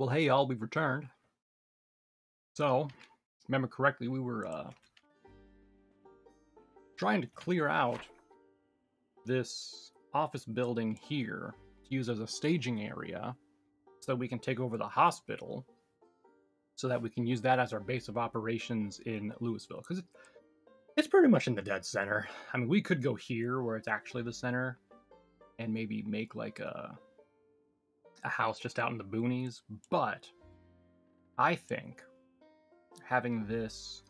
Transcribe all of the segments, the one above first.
Well, hey, y'all, we've returned. So, remember correctly, we were uh, trying to clear out this office building here to use as a staging area so that we can take over the hospital so that we can use that as our base of operations in Louisville. Because it, it's pretty much in the dead center. I mean, we could go here where it's actually the center and maybe make like a a house just out in the boonies, but I think having this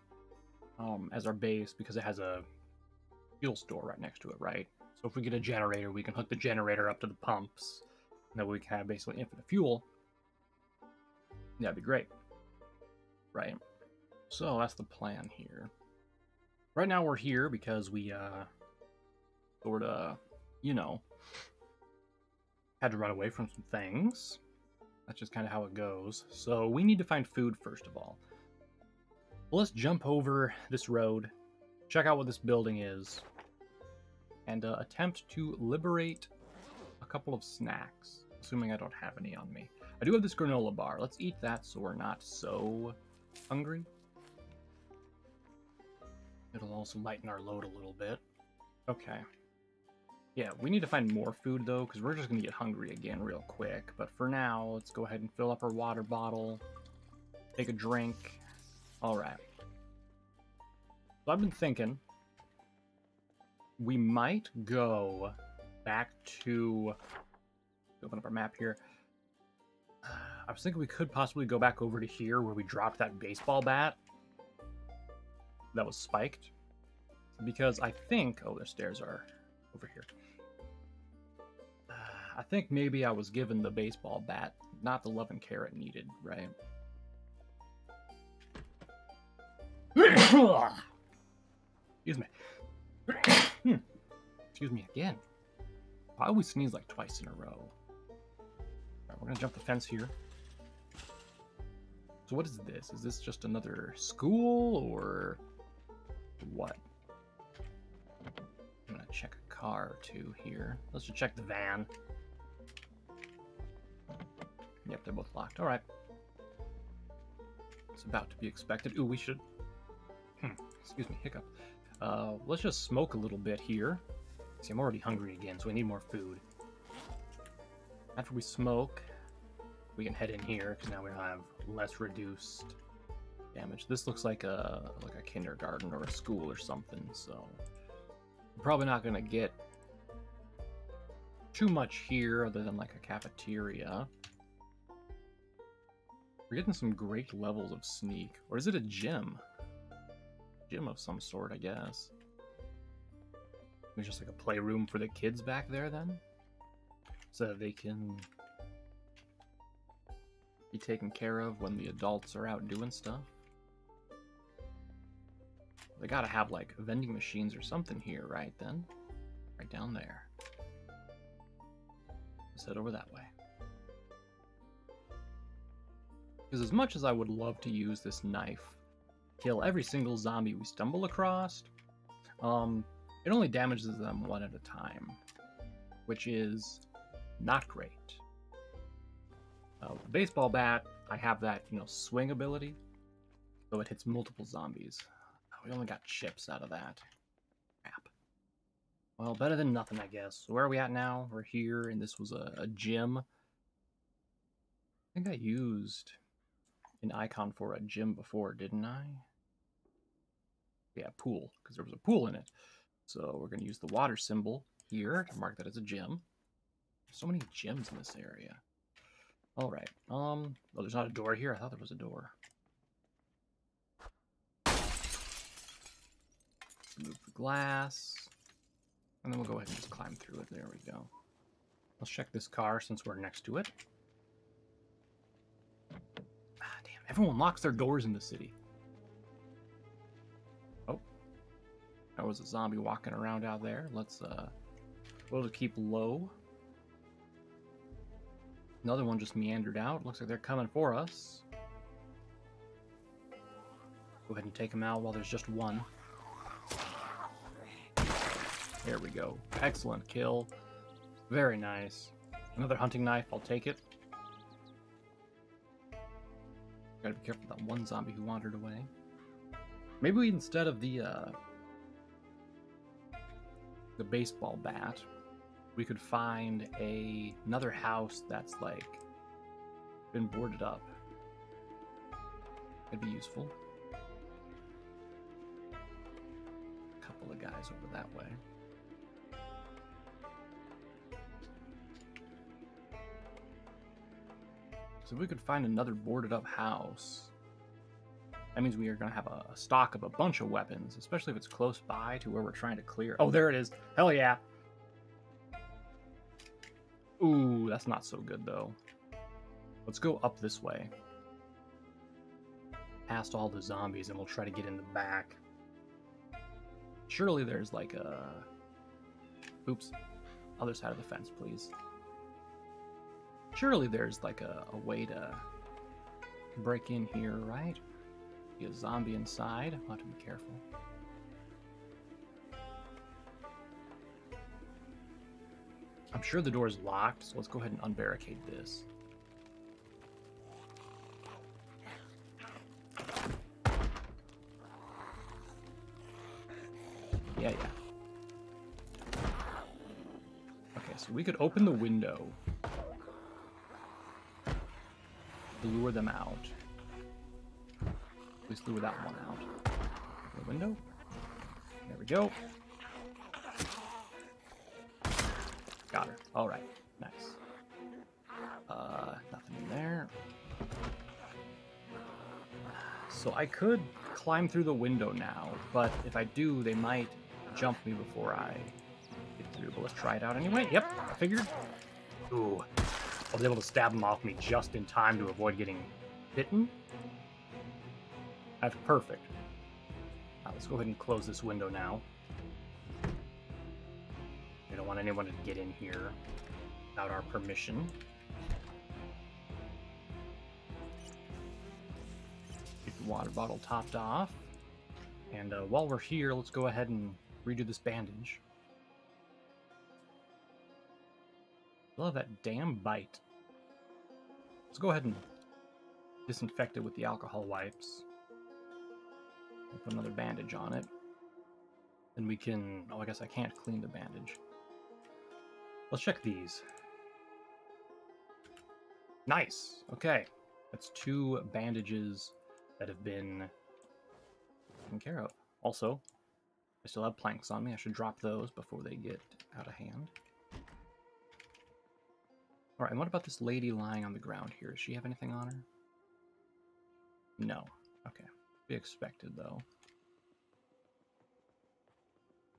um, as our base because it has a fuel store right next to it, right? So if we get a generator, we can hook the generator up to the pumps, and then we can have basically infinite fuel. That'd be great, right? So that's the plan here. Right now we're here because we uh, sort of, you know, had to run away from some things. That's just kind of how it goes. So we need to find food first of all. Well, let's jump over this road, check out what this building is, and uh, attempt to liberate a couple of snacks, assuming I don't have any on me. I do have this granola bar. Let's eat that so we're not so hungry. It'll also lighten our load a little bit. Okay. Yeah, we need to find more food though, because we're just to get hungry again real quick. But for now, let's go ahead and fill up our water bottle, take a drink. Alright. So I've been thinking we might go back to open up our map here. Uh, I was thinking we could possibly go back over to here where we dropped that baseball bat that was spiked. Because I think, oh, the stairs are over here. I think maybe I was given the baseball bat, not the love and care it needed, right? Excuse me. Hmm. Excuse me again. I always sneeze like twice in a row. Alright, we're gonna jump the fence here. So what is this? Is this just another school or what? I'm gonna check a car or two here. Let's just check the van. Yep, they're both locked. Alright. It's about to be expected. Ooh, we should... Hmm, excuse me, hiccup. Uh, let's just smoke a little bit here. See, I'm already hungry again, so we need more food. After we smoke, we can head in here, because now we have less reduced damage. This looks like a like a kindergarten or a school or something, so we're probably not gonna get too much here other than like a cafeteria. We're getting some great levels of sneak. Or is it a gym? Gym of some sort, I guess. There's just like a playroom for the kids back there then? So that they can be taken care of when the adults are out doing stuff. They gotta have like vending machines or something here, right then? Right down there. Let's head over that way. Because as much as I would love to use this knife, kill every single zombie we stumble across, um, it only damages them one at a time, which is not great. Uh, baseball bat, I have that, you know, swing ability, so it hits multiple zombies. We only got chips out of that. Crap. Well, better than nothing, I guess. Where are we at now? We're here, and this was a, a gym. I think I used an icon for a gym before, didn't I? Yeah, pool, because there was a pool in it. So we're going to use the water symbol here to mark that as a gym. So many gyms in this area. All right. Um. Oh, there's not a door here. I thought there was a door. Move the glass. And then we'll go ahead and just climb through it. There we go. Let's check this car since we're next to it. Everyone locks their doors in the city. Oh. There was a zombie walking around out there. Let's, uh... We'll keep low. Another one just meandered out. Looks like they're coming for us. Go ahead and take them out while there's just one. There we go. Excellent kill. Very nice. Another hunting knife, I'll take it. Gotta be careful that one zombie who wandered away. Maybe we, instead of the uh, the baseball bat, we could find a another house that's like been boarded up. It'd be useful. A couple of guys over that way. So if we could find another boarded up house, that means we are going to have a, a stock of a bunch of weapons, especially if it's close by to where we're trying to clear. Oh, there it is. Hell yeah. Ooh, that's not so good though. Let's go up this way. Past all the zombies and we'll try to get in the back. Surely there's like a... Oops. Other side of the fence, please. Surely there's like a, a way to break in here, right? Be a zombie inside. I'll have to be careful. I'm sure the door is locked, so let's go ahead and unbarricade this. Yeah, yeah. Okay, so we could open the window. Lure them out. At least lure that one out. The window. There we go. Got her. All right. Nice. Uh, nothing in there. So I could climb through the window now, but if I do, they might jump me before I get through. But let's try it out anyway. Yep, I figured. Ooh. I was able to stab them off me just in time to avoid getting bitten. That's perfect. Right, let's go ahead and close this window now. We don't want anyone to get in here without our permission. Get the water bottle topped off. And uh, while we're here, let's go ahead and redo this bandage. Love that damn bite. Let's go ahead and disinfect it with the alcohol wipes. Put another bandage on it. Then we can... Oh, I guess I can't clean the bandage. Let's check these. Nice. Okay. That's two bandages that have been taken care of. Also, I still have planks on me. I should drop those before they get out of hand. Alright, and what about this lady lying on the ground here? Does she have anything on her? No. Okay. Be expected, though.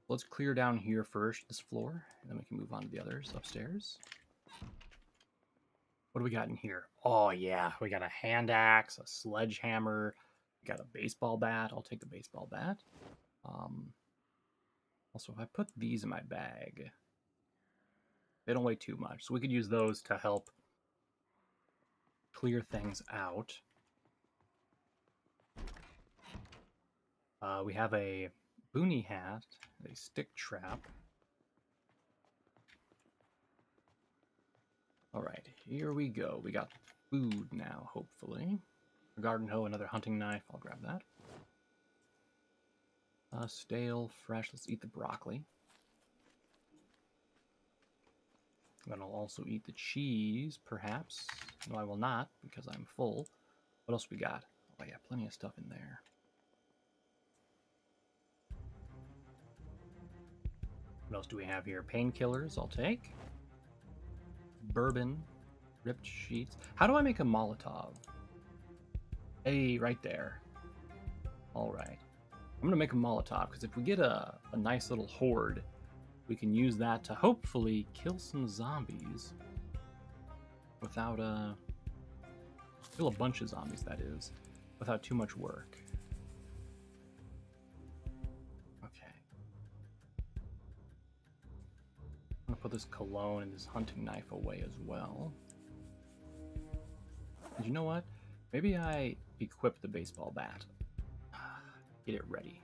Let's clear down here first, this floor, and then we can move on to the others upstairs. What do we got in here? Oh, yeah. We got a hand axe, a sledgehammer, we got a baseball bat. I'll take the baseball bat. Um, also, if I put these in my bag, they don't weigh too much. So we could use those to help clear things out. Uh, we have a boonie hat, a stick trap. All right, here we go. We got food now, hopefully. A garden hoe, another hunting knife. I'll grab that. Uh, stale, fresh. Let's eat the broccoli. I'll also eat the cheese, perhaps. No, I will not, because I'm full. What else we got? Oh, yeah, plenty of stuff in there. What else do we have here? Painkillers, I'll take. Bourbon, ripped sheets. How do I make a Molotov? Hey, right there. All right. I'm going to make a Molotov, because if we get a, a nice little horde, we can use that to hopefully kill some zombies without uh kill a bunch of zombies that is without too much work. Okay. I'm gonna put this cologne and this hunting knife away as well. And you know what? Maybe i equip the baseball bat. Get it ready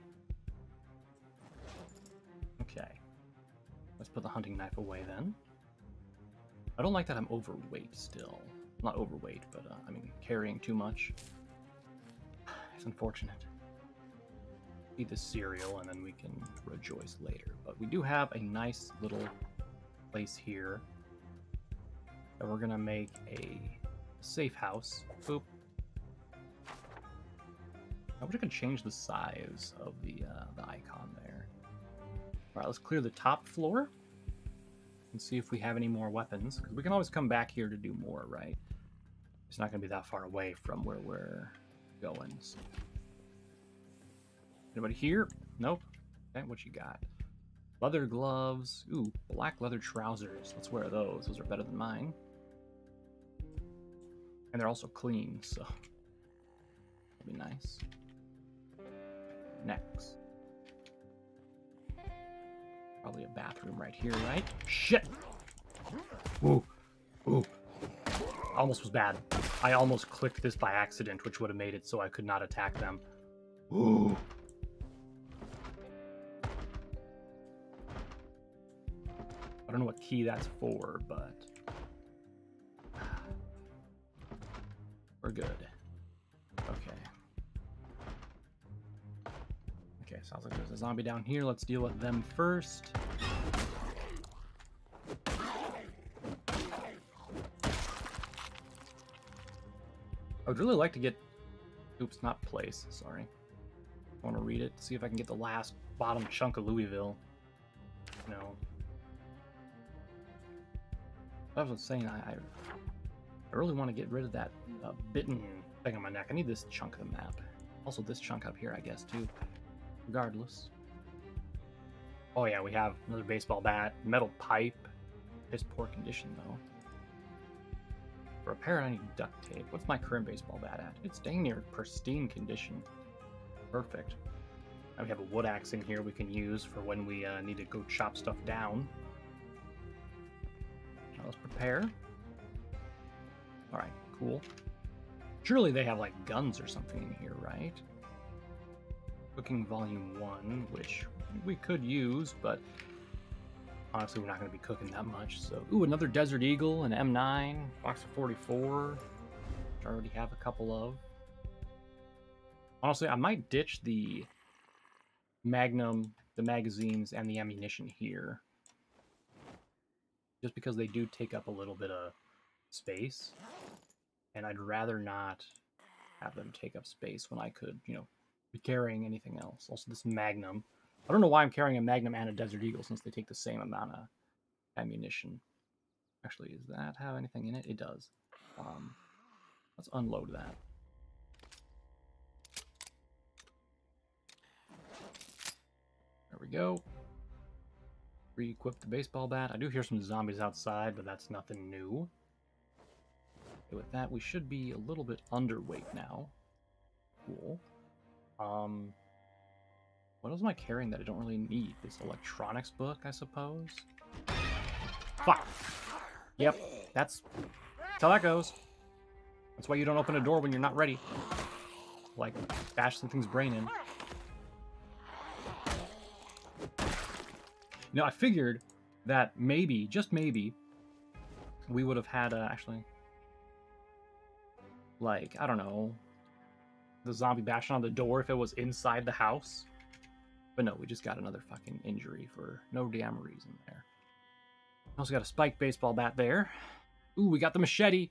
put the hunting knife away then. I don't like that I'm overweight still. Not overweight, but uh, I mean carrying too much. It's unfortunate. Eat the cereal and then we can rejoice later. But we do have a nice little place here that we're gonna make a safe house. Boop. I wish I could change the size of the uh, the icon there. All right, let's clear the top floor and see if we have any more weapons. Because we can always come back here to do more, right? It's not going to be that far away from where we're going. So. Anybody here? Nope. Okay, what you got? Leather gloves. Ooh, black leather trousers. Let's wear those. Those are better than mine. And they're also clean, so that'd be nice. Next. Probably a bathroom right here, right? Shit! Ooh. Ooh. Almost was bad. I almost clicked this by accident, which would have made it so I could not attack them. Ooh. I don't know what key that's for, but... Ah. We're good. Okay, sounds like there's a zombie down here. Let's deal with them first. I would really like to get... Oops, not place, sorry. I want to read it, see if I can get the last bottom chunk of Louisville. No. I was saying, I, I, really want to get rid of that uh, bitten thing on my neck. I need this chunk of the map. Also this chunk up here, I guess, too. Regardless. Oh yeah, we have another baseball bat, metal pipe. It's poor condition, though. For repair, I need duct tape. What's my current baseball bat at? It's dang near pristine condition. Perfect. Now we have a wood axe in here we can use for when we uh, need to go chop stuff down. Now let's prepare. Alright, cool. Surely they have like guns or something in here, right? Cooking Volume 1, which we could use, but honestly, we're not going to be cooking that much. So, ooh, another Desert Eagle, an M9, box of 44, which I already have a couple of. Honestly, I might ditch the Magnum, the magazines, and the ammunition here. Just because they do take up a little bit of space. And I'd rather not have them take up space when I could, you know, be carrying anything else. Also, this Magnum. I don't know why I'm carrying a Magnum and a Desert Eagle since they take the same amount of ammunition. Actually, does that have anything in it? It does. Um, let's unload that. There we go. Re-equip the baseball bat. I do hear some zombies outside, but that's nothing new. Okay, with that, we should be a little bit underweight now. Cool. Um, what am I carrying that I don't really need? This electronics book, I suppose? Fuck! Yep, that's, that's how that goes. That's why you don't open a door when you're not ready. Like, bash something's brain in. Know, I figured that maybe, just maybe, we would have had, uh, actually, like, I don't know, the zombie bashing on the door if it was inside the house. But no, we just got another fucking injury for no damn reason there. Also got a spiked baseball bat there. Ooh, we got the machete.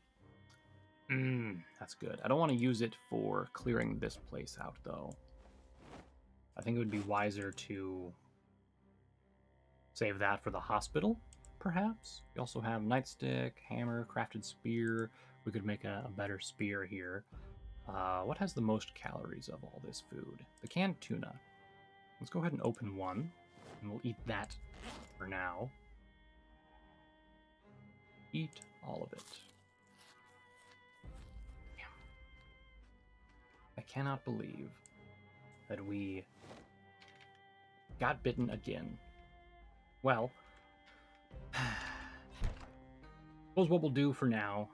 Mmm, that's good. I don't want to use it for clearing this place out, though. I think it would be wiser to save that for the hospital, perhaps. We also have nightstick, hammer, crafted spear. We could make a, a better spear here. Uh, what has the most calories of all this food? The canned tuna. Let's go ahead and open one, and we'll eat that for now. Eat all of it. I cannot believe that we got bitten again. Well, suppose what we'll do for now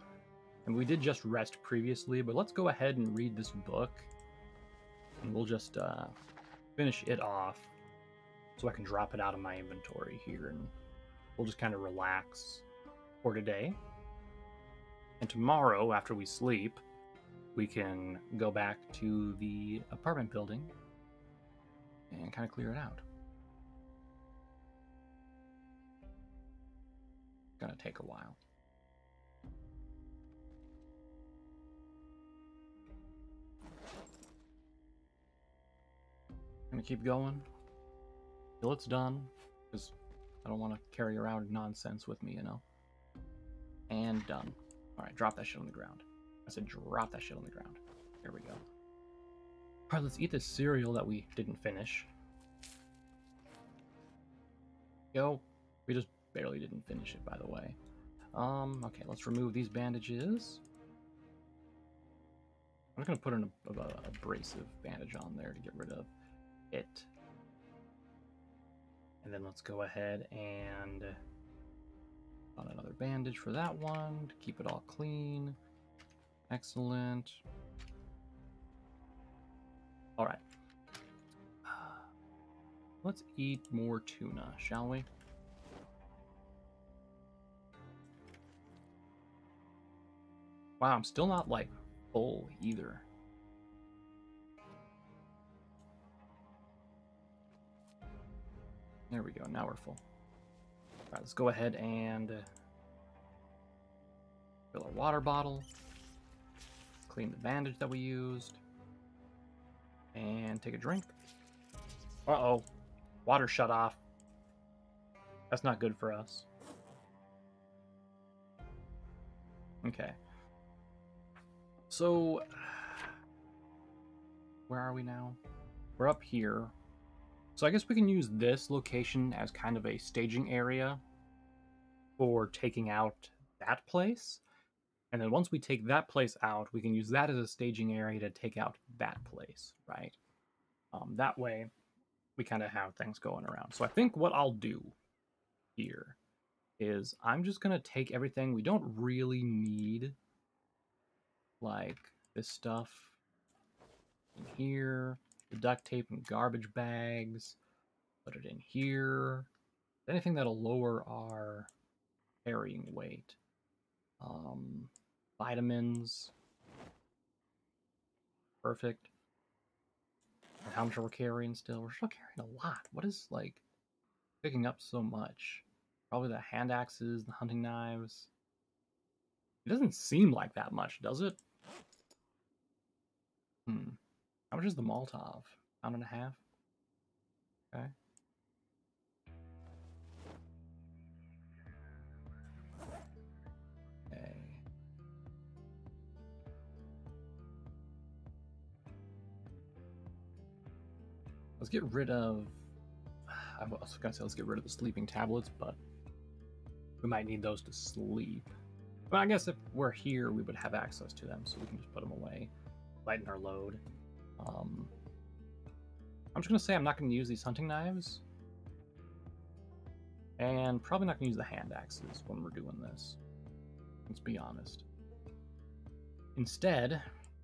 and we did just rest previously, but let's go ahead and read this book. And we'll just uh, finish it off so I can drop it out of my inventory here. And we'll just kind of relax for today. And tomorrow, after we sleep, we can go back to the apartment building and kind of clear it out. It's gonna take a while. Gonna keep going till it's done, because I don't want to carry around nonsense with me, you know. And done. All right, drop that shit on the ground. I said drop that shit on the ground. There we go. All right, let's eat this cereal that we didn't finish. Yo, we just barely didn't finish it, by the way. Um, okay, let's remove these bandages. I'm gonna put an a, a, abrasive bandage on there to get rid of it. And then let's go ahead and on another bandage for that one to keep it all clean. Excellent. All right. Uh, let's eat more tuna, shall we? Wow, I'm still not like full either. There we go. Now we're full. All right, let's go ahead and uh, fill our water bottle. Clean the bandage that we used. And take a drink. Uh-oh. Water shut off. That's not good for us. Okay. So, where are we now? We're up here. So I guess we can use this location as kind of a staging area for taking out that place. And then once we take that place out, we can use that as a staging area to take out that place, right? Um, that way, we kind of have things going around. So I think what I'll do here is I'm just going to take everything we don't really need, like this stuff in here, the duct tape and garbage bags. Put it in here. Anything that'll lower our carrying weight. Um, vitamins. Perfect. How much are we carrying still? We're still carrying a lot. What is, like, picking up so much? Probably the hand axes, the hunting knives. It doesn't seem like that much, does it? Hmm. How much is the Molotov? Pound and a half? Okay. Okay. Let's get rid of... I was gonna say let's get rid of the sleeping tablets, but we might need those to sleep. But I guess if we're here, we would have access to them, so we can just put them away, lighten our load. Um, I'm just going to say I'm not going to use these hunting knives. And probably not going to use the hand axes when we're doing this. Let's be honest. Instead,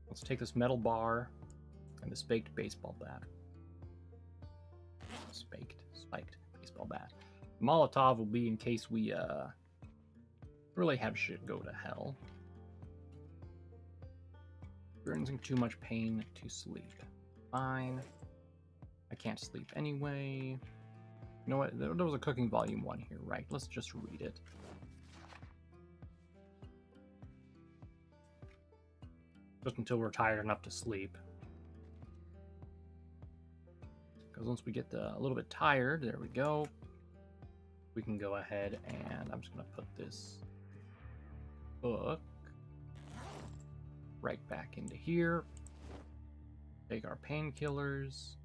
let's take this metal bar and this baked baseball bat. Spaked, spiked baseball bat. Molotov will be in case we uh, really have shit go to hell experiencing too much pain to sleep. Fine. I can't sleep anyway. You know what? There, was a cooking volume one here, right? Let's just read it. Just until we're tired enough to sleep. Because once we get the, a little bit tired, there we go. We can go ahead and I'm just going to put this book right back into here. Take our painkillers.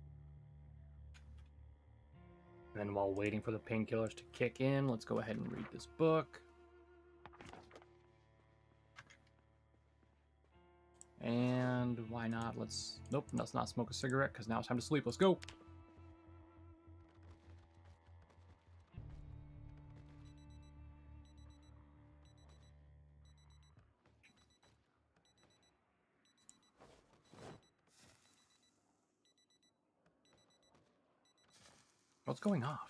And then while waiting for the painkillers to kick in, let's go ahead and read this book. And why not? Let's, nope, let's not smoke a cigarette because now it's time to sleep. Let's go. What's going off?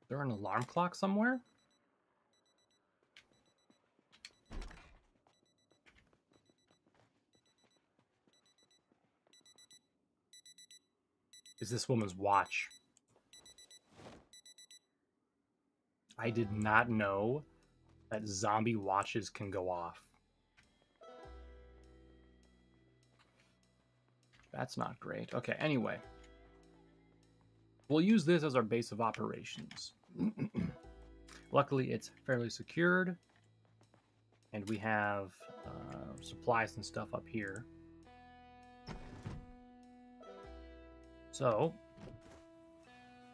Is there an alarm clock somewhere? Is this woman's watch? I did not know that zombie watches can go off. That's not great. Okay, anyway. We'll use this as our base of operations. Luckily, it's fairly secured. And we have uh, supplies and stuff up here. So,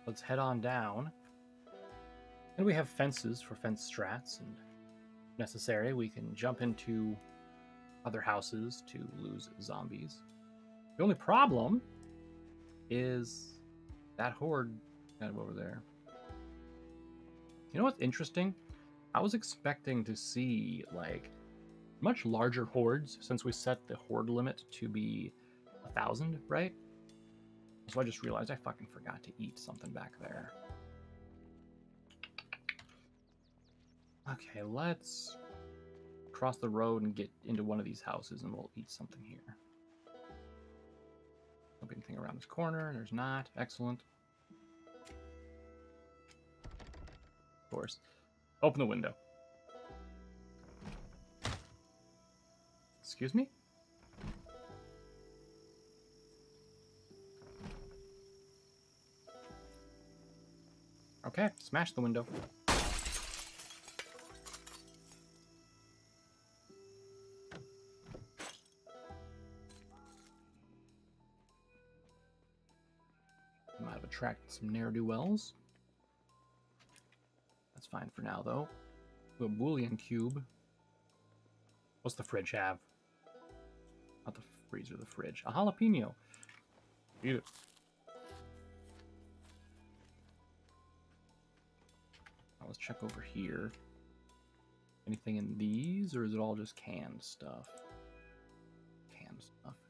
let's head on down. And we have fences for fence strats, and necessary, we can jump into other houses to lose zombies. The only problem is that horde kind of over there. You know what's interesting? I was expecting to see like much larger hordes since we set the horde limit to be a thousand, right? So I just realized I fucking forgot to eat something back there. Okay, let's cross the road and get into one of these houses and we'll eat something here. Anything around this corner. There's not. Excellent. Of course. Open the window. Excuse me? Okay, smash the window. Attracted some ne'er-do-wells. That's fine for now, though. A bouillon cube. What's the fridge have? Not the freezer, the fridge. A jalapeno. Eat it. let's check over here. Anything in these, or is it all just canned stuff? Canned stuff.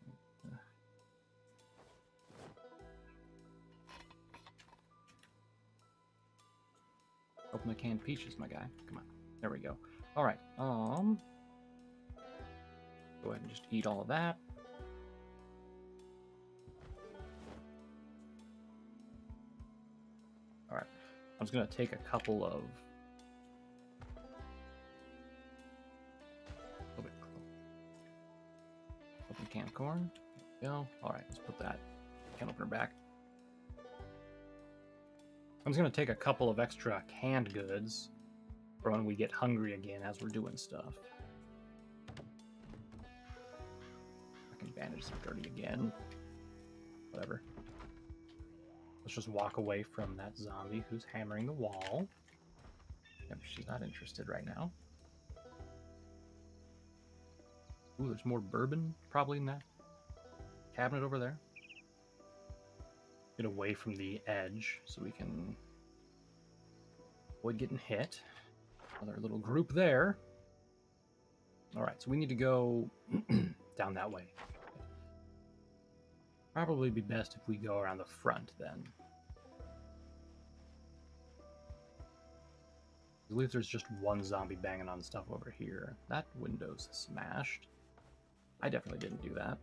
Open the canned peaches, my guy. Come on. There we go. All right. Um. Go ahead and just eat all of that. All right. I'm just gonna take a couple of. Open canned corn. go. All right. Let's put that can opener back. I'm just going to take a couple of extra canned goods for when we get hungry again as we're doing stuff. Fucking bandages are dirty again. Whatever. Let's just walk away from that zombie who's hammering the wall. Yep, she's not interested right now. Ooh, there's more bourbon probably in that cabinet over there get away from the edge so we can avoid getting hit. Another little group there. All right, so we need to go down that way. Probably be best if we go around the front then. I believe there's just one zombie banging on stuff over here. That window's smashed. I definitely didn't do that.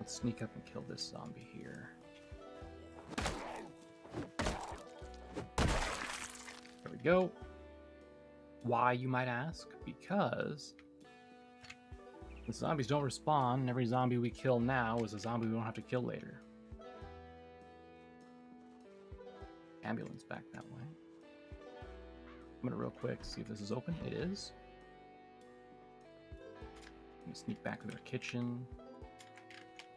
Let's sneak up and kill this zombie here. There we go. Why, you might ask? Because the zombies don't respawn, and every zombie we kill now is a zombie we don't have to kill later. Ambulance back that way. I'm gonna real quick see if this is open. It is. Let me sneak back to their kitchen.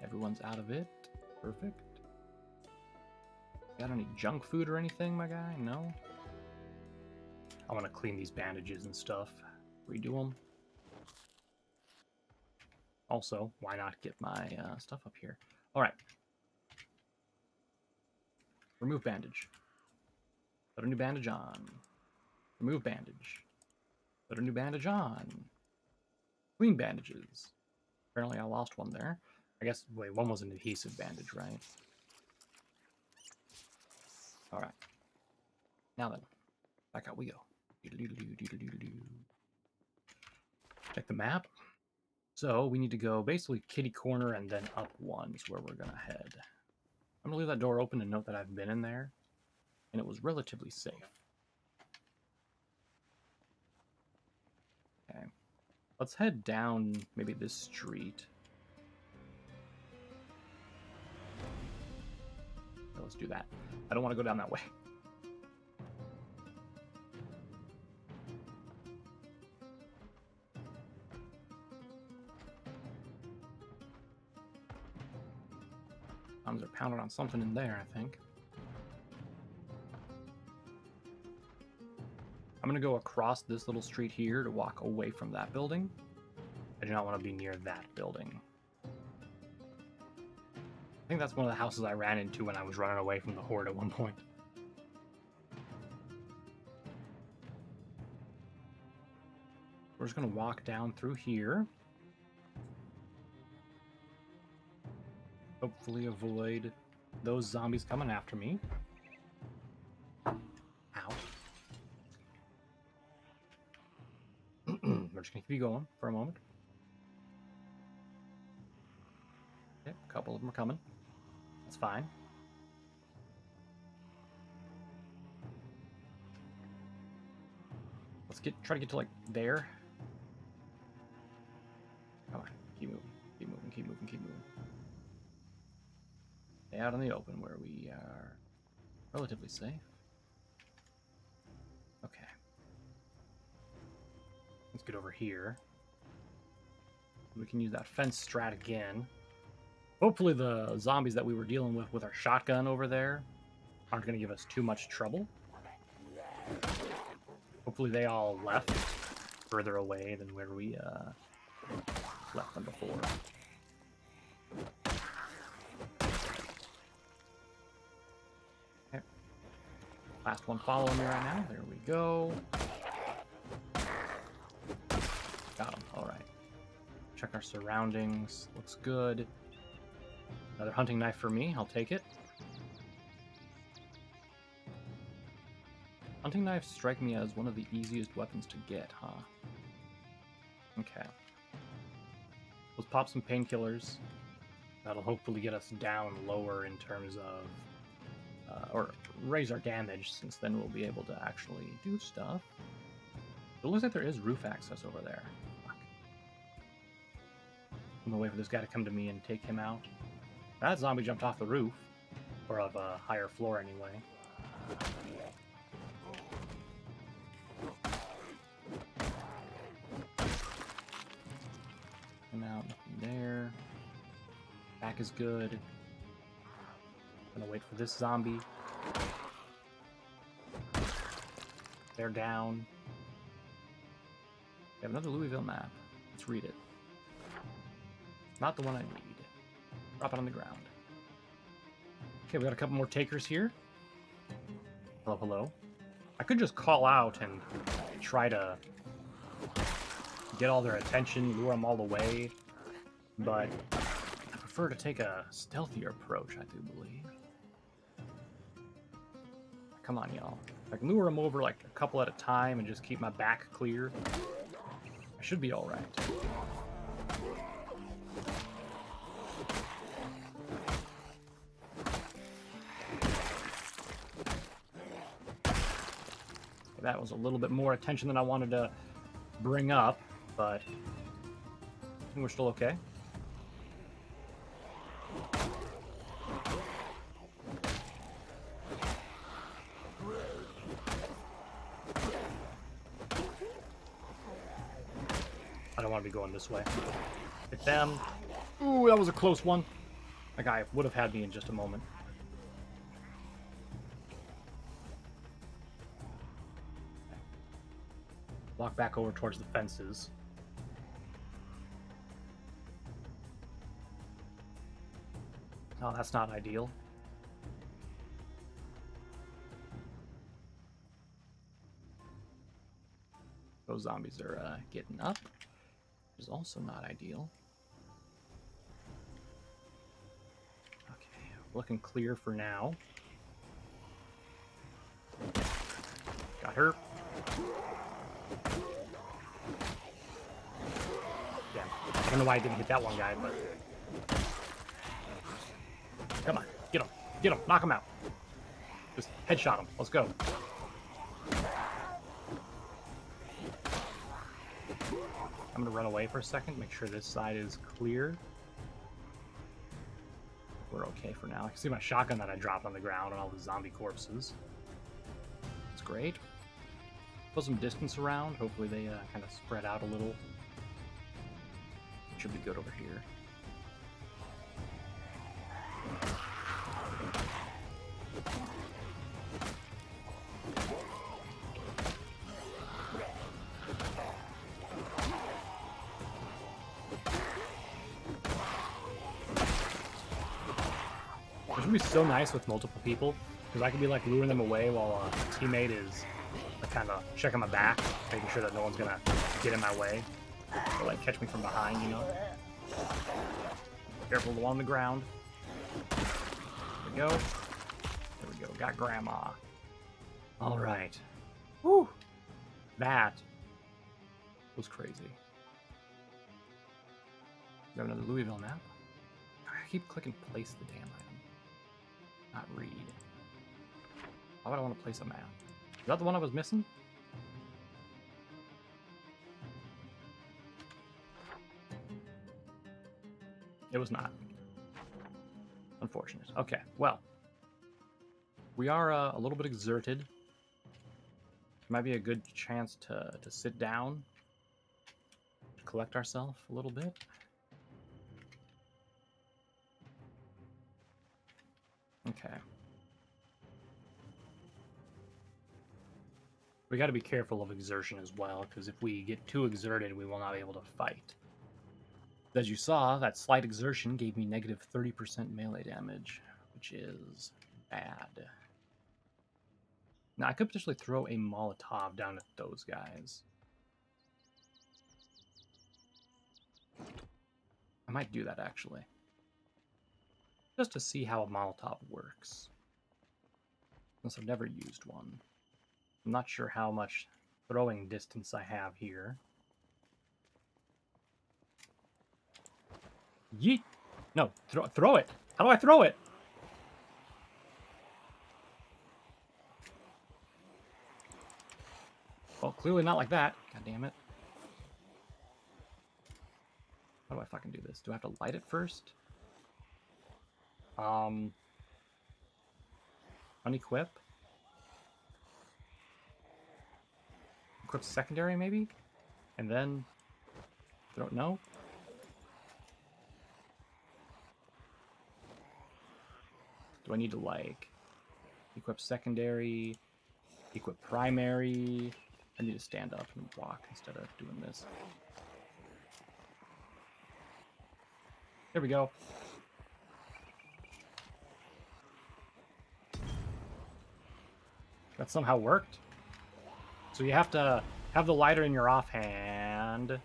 Everyone's out of it. Perfect. Got any junk food or anything, my guy? No? I want to clean these bandages and stuff. Redo them. Also, why not get my uh, stuff up here? Alright. Remove bandage. Put a new bandage on. Remove bandage. Put a new bandage on. Clean bandages. Apparently I lost one there. I guess, wait, one was an adhesive bandage, right? Alright. Now then, back out we go. Check the map. So we need to go basically kitty corner and then up one is where we're gonna head. I'm gonna leave that door open and note that I've been in there, and it was relatively safe. Okay, let's head down maybe this street. Let's do that. I don't want to go down that way. Thumbs are pounding on something in there, I think. I'm going to go across this little street here to walk away from that building. I do not want to be near that building. Think that's one of the houses I ran into when I was running away from the horde at one point. We're just going to walk down through here. Hopefully avoid those zombies coming after me. Ow. We're just going to keep you going for a moment. Okay, a couple of them are coming. That's fine. Let's get try to get to like there. Come on, keep moving, keep moving, keep moving, keep moving. Stay out in the open where we are relatively safe. Okay. Let's get over here. We can use that fence strat again. Hopefully the zombies that we were dealing with with our shotgun over there aren't going to give us too much trouble. Hopefully they all left further away than where we uh, left them before. Last one following me right now. There we go. Got him. All right. Check our surroundings. Looks good. Another hunting knife for me. I'll take it. Hunting knives strike me as one of the easiest weapons to get, huh? Okay. Let's pop some painkillers. That'll hopefully get us down lower in terms of... Uh, or raise our damage, since then we'll be able to actually do stuff. It looks like there is roof access over there. Fuck. I'm gonna wait for this guy to come to me and take him out. That zombie jumped off the roof. Or of a higher floor, anyway. Come out, there. Back is good. Gonna wait for this zombie. They're down. We have another Louisville map. Let's read it. Not the one I need. Drop it on the ground. Okay, we got a couple more takers here. Hello, hello. I could just call out and try to get all their attention, lure them all away, but I prefer to take a stealthier approach, I do believe. Come on, y'all. I can lure them over like a couple at a time and just keep my back clear. I should be alright. That was a little bit more attention than I wanted to bring up, but I think we're still okay. I don't want to be going this way. Hit them. Ooh, that was a close one. That guy would have had me in just a moment. Walk back over towards the fences. Oh, that's not ideal. Those zombies are uh, getting up, which is also not ideal. Okay, looking clear for now. Got her. Yeah, I don't know why I didn't hit that one guy, but... Come on, get him. Get him, knock him out. Just headshot him. Let's go. I'm gonna run away for a second, make sure this side is clear. We're okay for now. I can see my shotgun that I dropped on the ground and all the zombie corpses. It's great. Put some distance around. Hopefully they uh, kind of spread out a little. Should be good over here. It would be so nice with multiple people, because I could be like luring them away while a teammate is like, kind of checking my back, making sure that no one's gonna get in my way, or like catch me from behind, you know. Careful along the ground. There we go. There we go. Got grandma. All right. Woo. That was crazy. Have another Louisville map. I keep clicking place the damn item. Not read. Why would I want to place a map? Is that the one I was missing? It was not. Unfortunate. Okay, well. We are uh, a little bit exerted. Might be a good chance to, to sit down, collect ourselves a little bit. Okay. We got to be careful of exertion as well, because if we get too exerted, we will not be able to fight. As you saw, that slight exertion gave me negative 30% melee damage, which is bad. Now, I could potentially throw a Molotov down at those guys. I might do that, actually just to see how a Molotov works. Since I've never used one. I'm not sure how much throwing distance I have here. Yeet! No, throw, throw it! How do I throw it? Well, clearly not like that. God damn it. How do I fucking do this? Do I have to light it first? Um, unequip. Equip secondary, maybe? And then... I don't know. Do I need to, like, equip secondary, equip primary? I need to stand up and walk instead of doing this. There we go. That somehow worked. So you have to have the lighter in your offhand.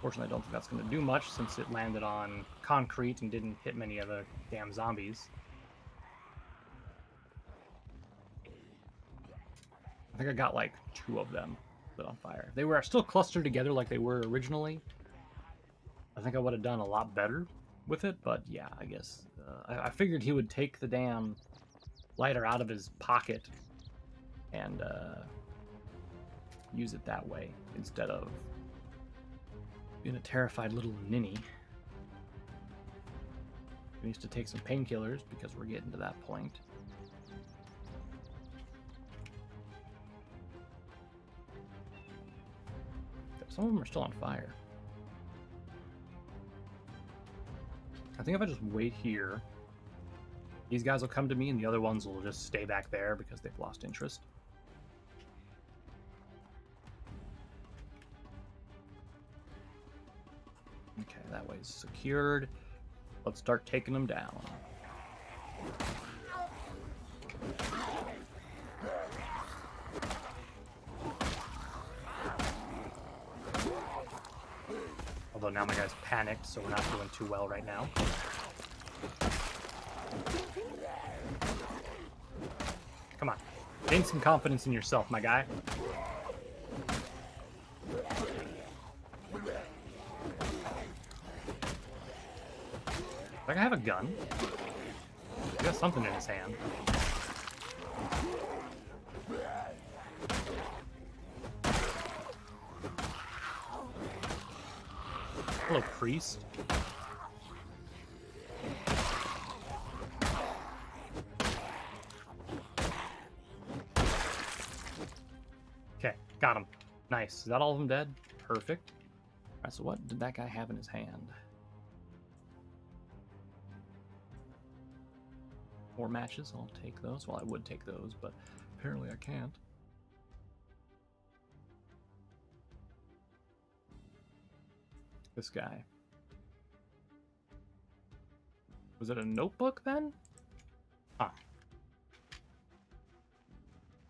Fortunately, I don't think that's going to do much since it landed on concrete and didn't hit many of the damn zombies. I think I got like two of them lit on fire. They were still clustered together like they were originally. I think I would have done a lot better with it, but yeah, I guess. Uh, I, I figured he would take the damn lighter out of his pocket and uh, use it that way instead of being a terrified little ninny. He needs to take some painkillers because we're getting to that point. Some of them are still on fire. I think if I just wait here these guys will come to me, and the other ones will just stay back there because they've lost interest. Okay, that way's secured. Let's start taking them down. Although now my guy's panicked, so we're not doing too well right now. Come on. Gain some confidence in yourself, my guy. Like I have a gun. He got something in his hand. Hello, priest. Nice. Is that all of them dead? Perfect. Alright, so what did that guy have in his hand? Four matches, I'll take those. Well, I would take those, but apparently I can't. This guy. Was it a notebook then? Ah.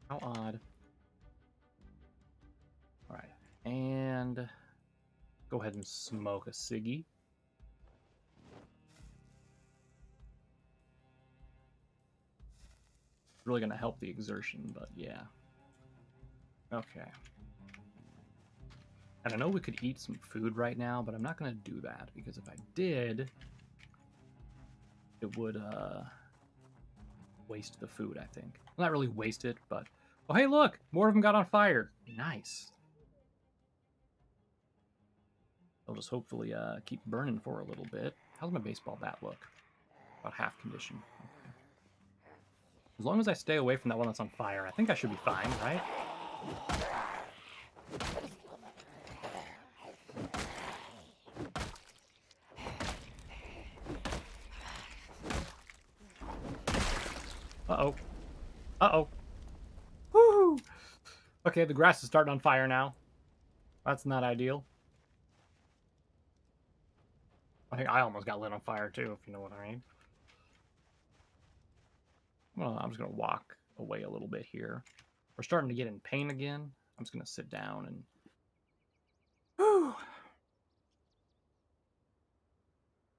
How odd. And go ahead and smoke a ciggy. Really gonna help the exertion, but yeah. Okay. And I know we could eat some food right now, but I'm not gonna do that because if I did, it would uh waste the food, I think. Not really waste it, but oh hey look, more of them got on fire. Nice. I'll just hopefully uh, keep burning for a little bit. How's my baseball bat look? About half condition. As long as I stay away from that one that's on fire, I think I should be fine, right? Uh-oh. Uh-oh. Woo! Okay, the grass is starting on fire now. That's not ideal. I think I almost got lit on fire too, if you know what I mean. Well, I'm just gonna walk away a little bit here. We're starting to get in pain again. I'm just gonna sit down and Whew.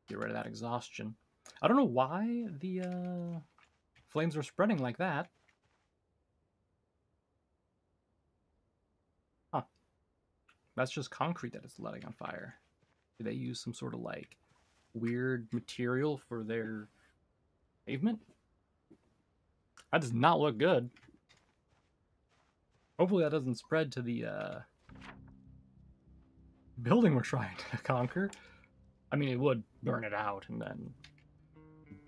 get rid of that exhaustion. I don't know why the uh, flames are spreading like that. Huh. That's just concrete that it's letting on fire. Do they use some sort of like weird material for their pavement? That does not look good. Hopefully that doesn't spread to the uh, building we're trying to conquer. I mean, it would burn it out and then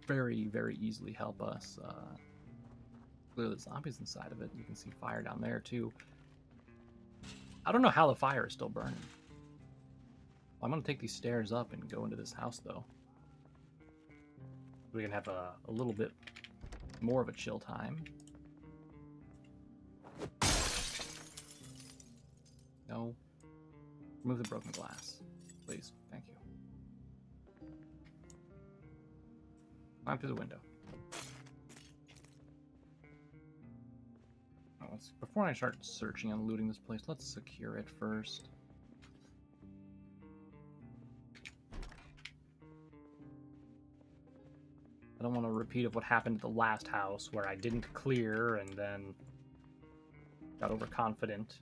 very, very easily help us uh, clear the zombies inside of it. You can see fire down there too. I don't know how the fire is still burning. I'm gonna take these stairs up and go into this house though. We can have a, a little bit more of a chill time. No. Remove the broken glass. Please. Thank you. Climb through the window. Before I start searching and looting this place, let's secure it first. I don't want a repeat of what happened at the last house where I didn't clear and then got overconfident.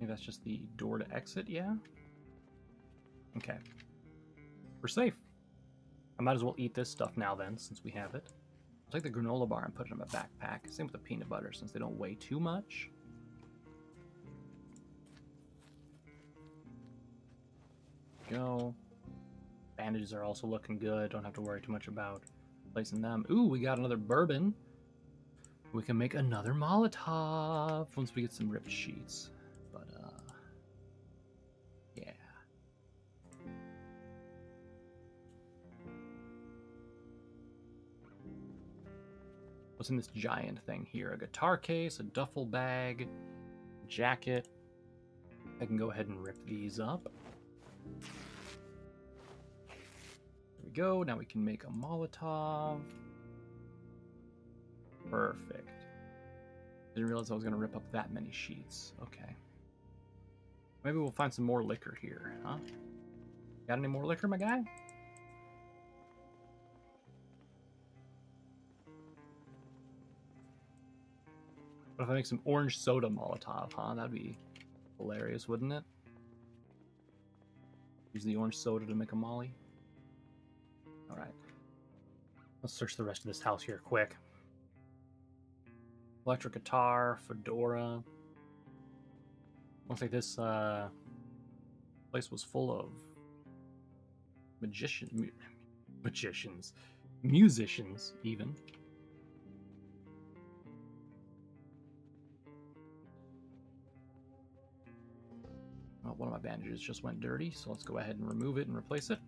Maybe that's just the door to exit, yeah? Okay. We're safe. I might as well eat this stuff now then, since we have it. I'll take the granola bar and put it in my backpack. Same with the peanut butter, since they don't weigh too much. Go. Bandages are also looking good. Don't have to worry too much about placing them. Ooh, we got another bourbon. We can make another Molotov once we get some ripped sheets. But, uh, yeah. What's in this giant thing here? A guitar case, a duffel bag, jacket. I can go ahead and rip these up. Go. Now we can make a Molotov. Perfect. Didn't realize I was going to rip up that many sheets. Okay. Maybe we'll find some more liquor here, huh? Got any more liquor, my guy? What if I make some orange soda Molotov, huh? That'd be hilarious, wouldn't it? Use the orange soda to make a molly. Alright. Let's search the rest of this house here quick. Electric guitar, fedora. Looks like this uh, place was full of magician, mu- magicians, musicians, even. Well, one of my bandages just went dirty, so let's go ahead and remove it and replace it.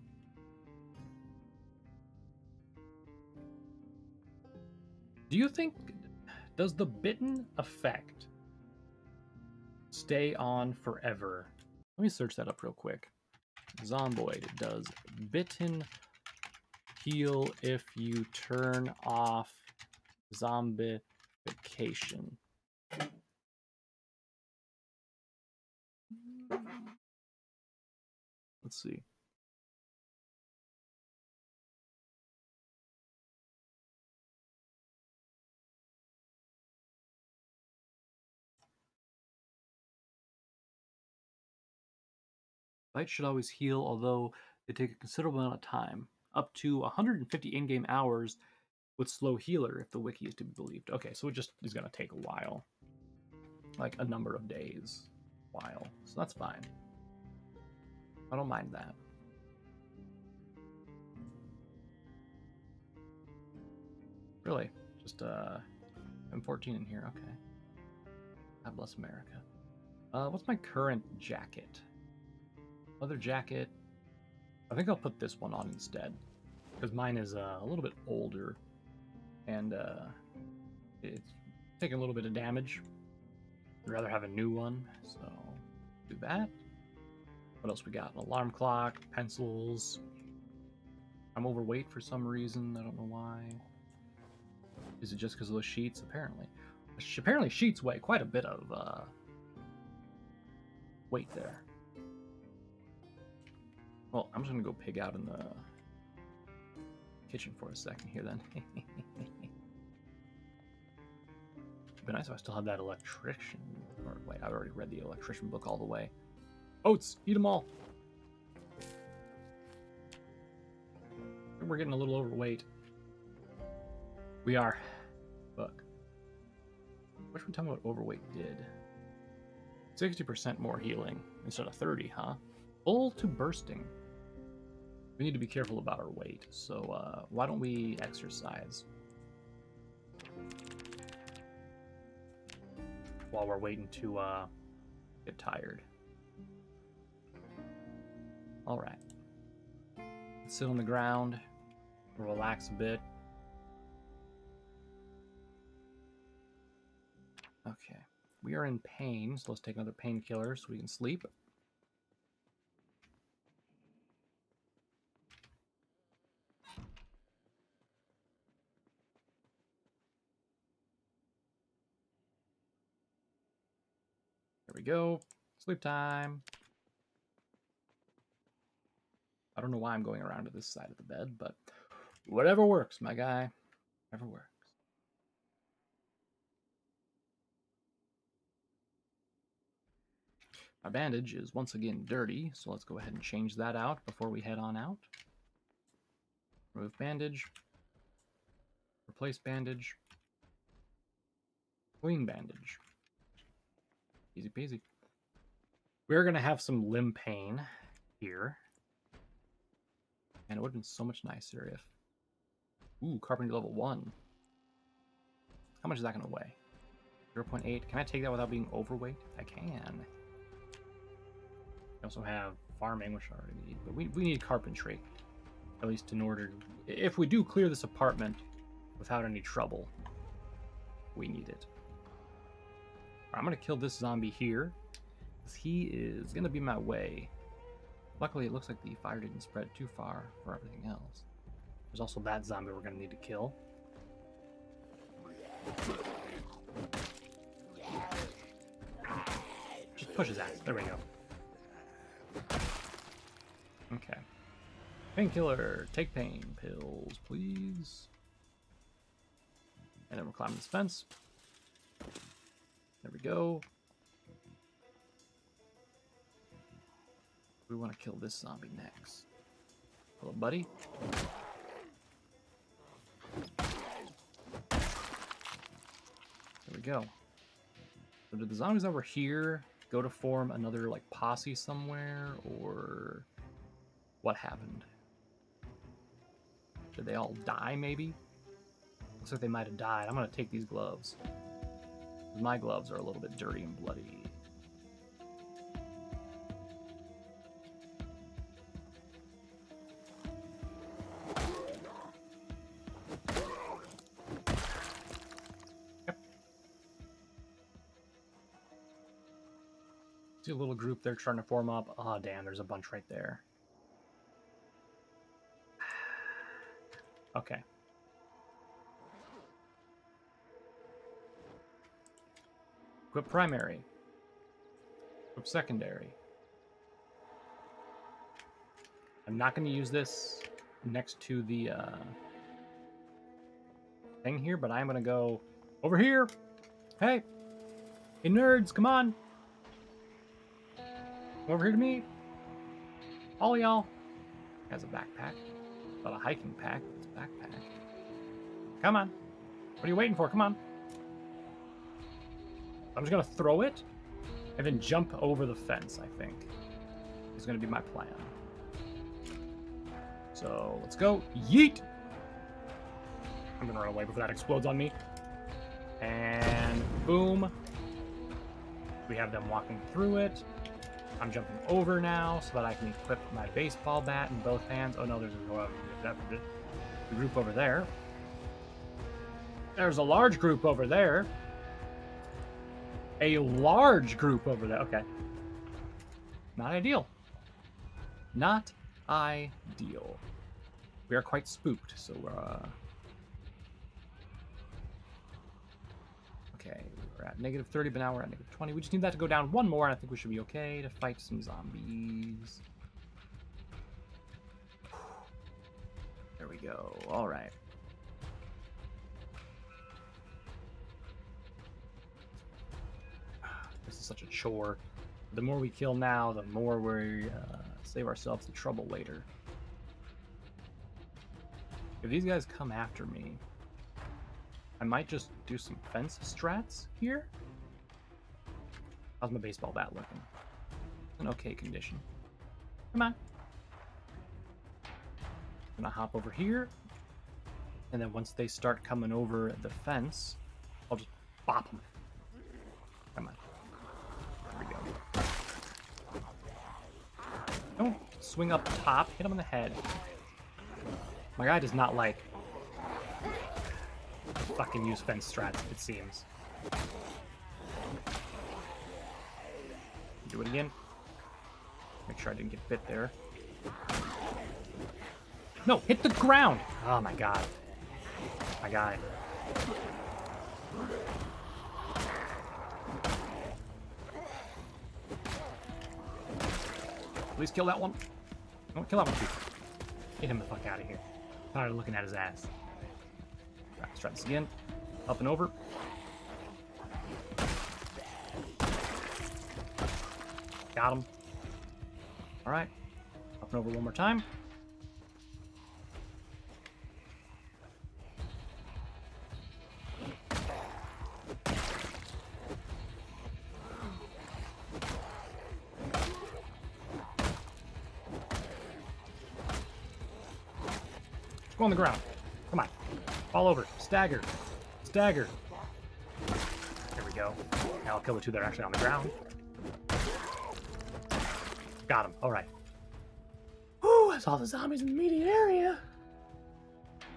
Do you think does the bitten effect stay on forever? Let me search that up real quick. Zomboid does bitten heal if you turn off zombification. Let's see. Should always heal, although they take a considerable amount of time, up to 150 in-game hours with slow healer, if the wiki is to be believed. Okay, so it just is going to take a while, like a number of days, while. So that's fine. I don't mind that. Really, just uh, M14 in here. Okay. God bless America. Uh, what's my current jacket? Leather jacket. I think I'll put this one on instead. Because mine is uh, a little bit older. And uh, it's taking a little bit of damage. I'd rather have a new one. So, do that. What else we got? An alarm clock, pencils. I'm overweight for some reason. I don't know why. Is it just because of those sheets? Apparently. Apparently sheets weigh quite a bit of uh, weight there. Well, I'm just gonna go pig out in the kitchen for a second here then. Be nice if I still had that electrician. Or wait, I've already read the electrician book all the way. Oats, eat them all. We're getting a little overweight. We are. Look. Which one tell me what overweight did? 60% more healing instead of 30, huh? Full to bursting. We need to be careful about our weight, so uh, why don't we exercise? While we're waiting to uh, get tired. Alright. Sit on the ground, relax a bit. Okay. We are in pain, so let's take another painkiller so we can sleep. Go. Sleep time. I don't know why I'm going around to this side of the bed, but whatever works, my guy. Whatever works. My bandage is once again dirty, so let's go ahead and change that out before we head on out. Remove bandage. Replace bandage. Clean bandage. Easy peasy. We're going to have some limb pain here. And it would have been so much nicer if... Ooh, carpentry level 1. How much is that going to weigh? 0.8. Can I take that without being overweight? I can. We also have farming, which I already need, but we, we need carpentry. At least in order... If we do clear this apartment without any trouble, we need it. I'm going to kill this zombie here. cause He is going to be my way. Luckily, it looks like the fire didn't spread too far for everything else. There's also that zombie we're going to need to kill. Just push his ass. There we go. Okay. Painkiller. Take pain. Pills, please. And then we're climbing this fence. There we go. We want to kill this zombie next. Hello, buddy. There we go. So did the zombies over here go to form another like posse somewhere, or what happened? Did they all die, maybe? Looks like they might have died. I'm gonna take these gloves. My gloves are a little bit dirty and bloody. See a little group there trying to form up. Oh, damn, there's a bunch right there. Okay. Equip primary. Equip secondary. I'm not going to use this next to the uh, thing here, but I'm going to go over here. Hey, hey nerds, come on. Come over here to me. All y'all. Has a backpack. Not a hiking pack, it's a backpack. Come on. What are you waiting for? Come on. I'm just gonna throw it and then jump over the fence, I think. Is gonna be my plan. So let's go. Yeet! I'm gonna run away before that explodes on me. And boom. We have them walking through it. I'm jumping over now so that I can equip my baseball bat in both hands. Oh no, there's a, group over there. There's a large group over there. A large group over there. Okay. Not ideal. Not ideal. We are quite spooked, so we're, uh... Okay, we're at negative 30, but now we're at negative 20. We just need that to go down one more, and I think we should be okay to fight some zombies. There we go. All right. Such a chore. The more we kill now, the more we uh, save ourselves the trouble later. If these guys come after me, I might just do some fence strats here. How's my baseball bat looking? An okay condition. Come on. I'm Gonna hop over here. And then once they start coming over the fence, I'll just bop them. Come on. There we go. Don't swing up top, hit him on the head. My guy does not like fucking use fence strats, it seems. Do it again. Make sure I didn't get bit there. No, hit the ground! Oh my god. My guy. Please kill that one. Don't kill that one too. Get him the fuck out of here. Tired of looking at his ass. Right, let's try this again. Up and over. Got him. Alright. Up and over one more time. On the ground. Come on. Fall over. Stagger. Stagger. There we go. Now I'll kill the two that are actually on the ground. Got him. All right. Whoo! That's all the zombies in the immediate area.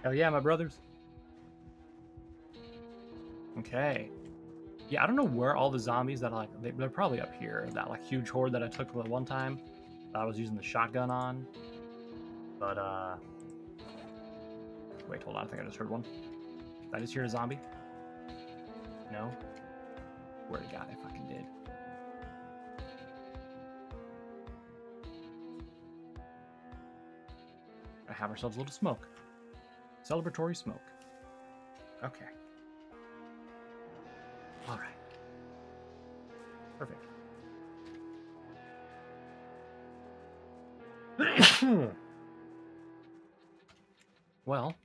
Hell yeah, my brothers. Okay. Yeah, I don't know where all the zombies that are like they, are probably up here. That like huge horde that I took the one time that I was using the shotgun on. But uh Wait, hold on. I think I just heard one. Did I just hear a zombie? No? Where to God, I fucking did. I have ourselves a little smoke. Celebratory smoke. Okay. All right. Perfect. well,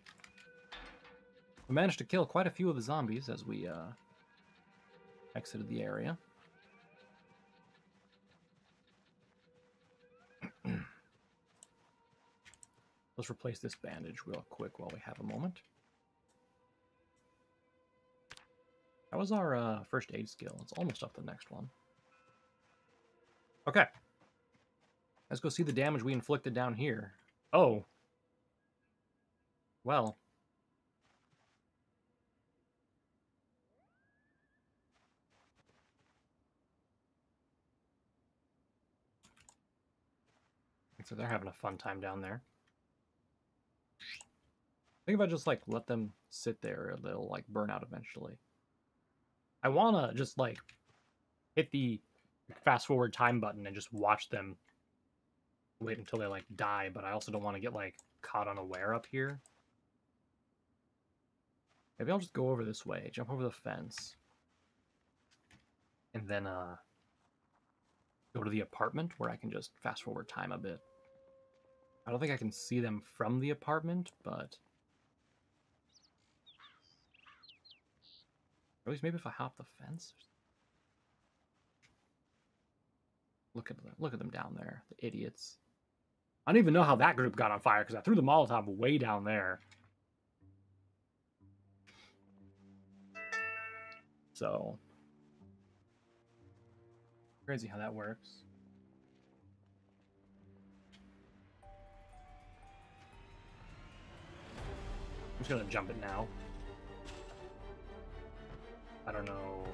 we managed to kill quite a few of the zombies as we uh, exited the area. Let's replace this bandage real quick while we have a moment. That was our uh, first aid skill. It's almost up the next one. Okay. Let's go see the damage we inflicted down here. Oh. Well. So they're having a fun time down there. I think if I just like let them sit there, they'll like burn out eventually. I wanna just like hit the fast forward time button and just watch them wait until they like die, but I also don't want to get like caught unaware up here. Maybe I'll just go over this way, jump over the fence, and then uh go to the apartment where I can just fast forward time a bit. I don't think I can see them from the apartment, but at least maybe if I hop the fence. Look at them, look at them down there, the idiots. I don't even know how that group got on fire because I threw the Molotov way down there. So crazy how that works. Just gonna jump it now. I don't know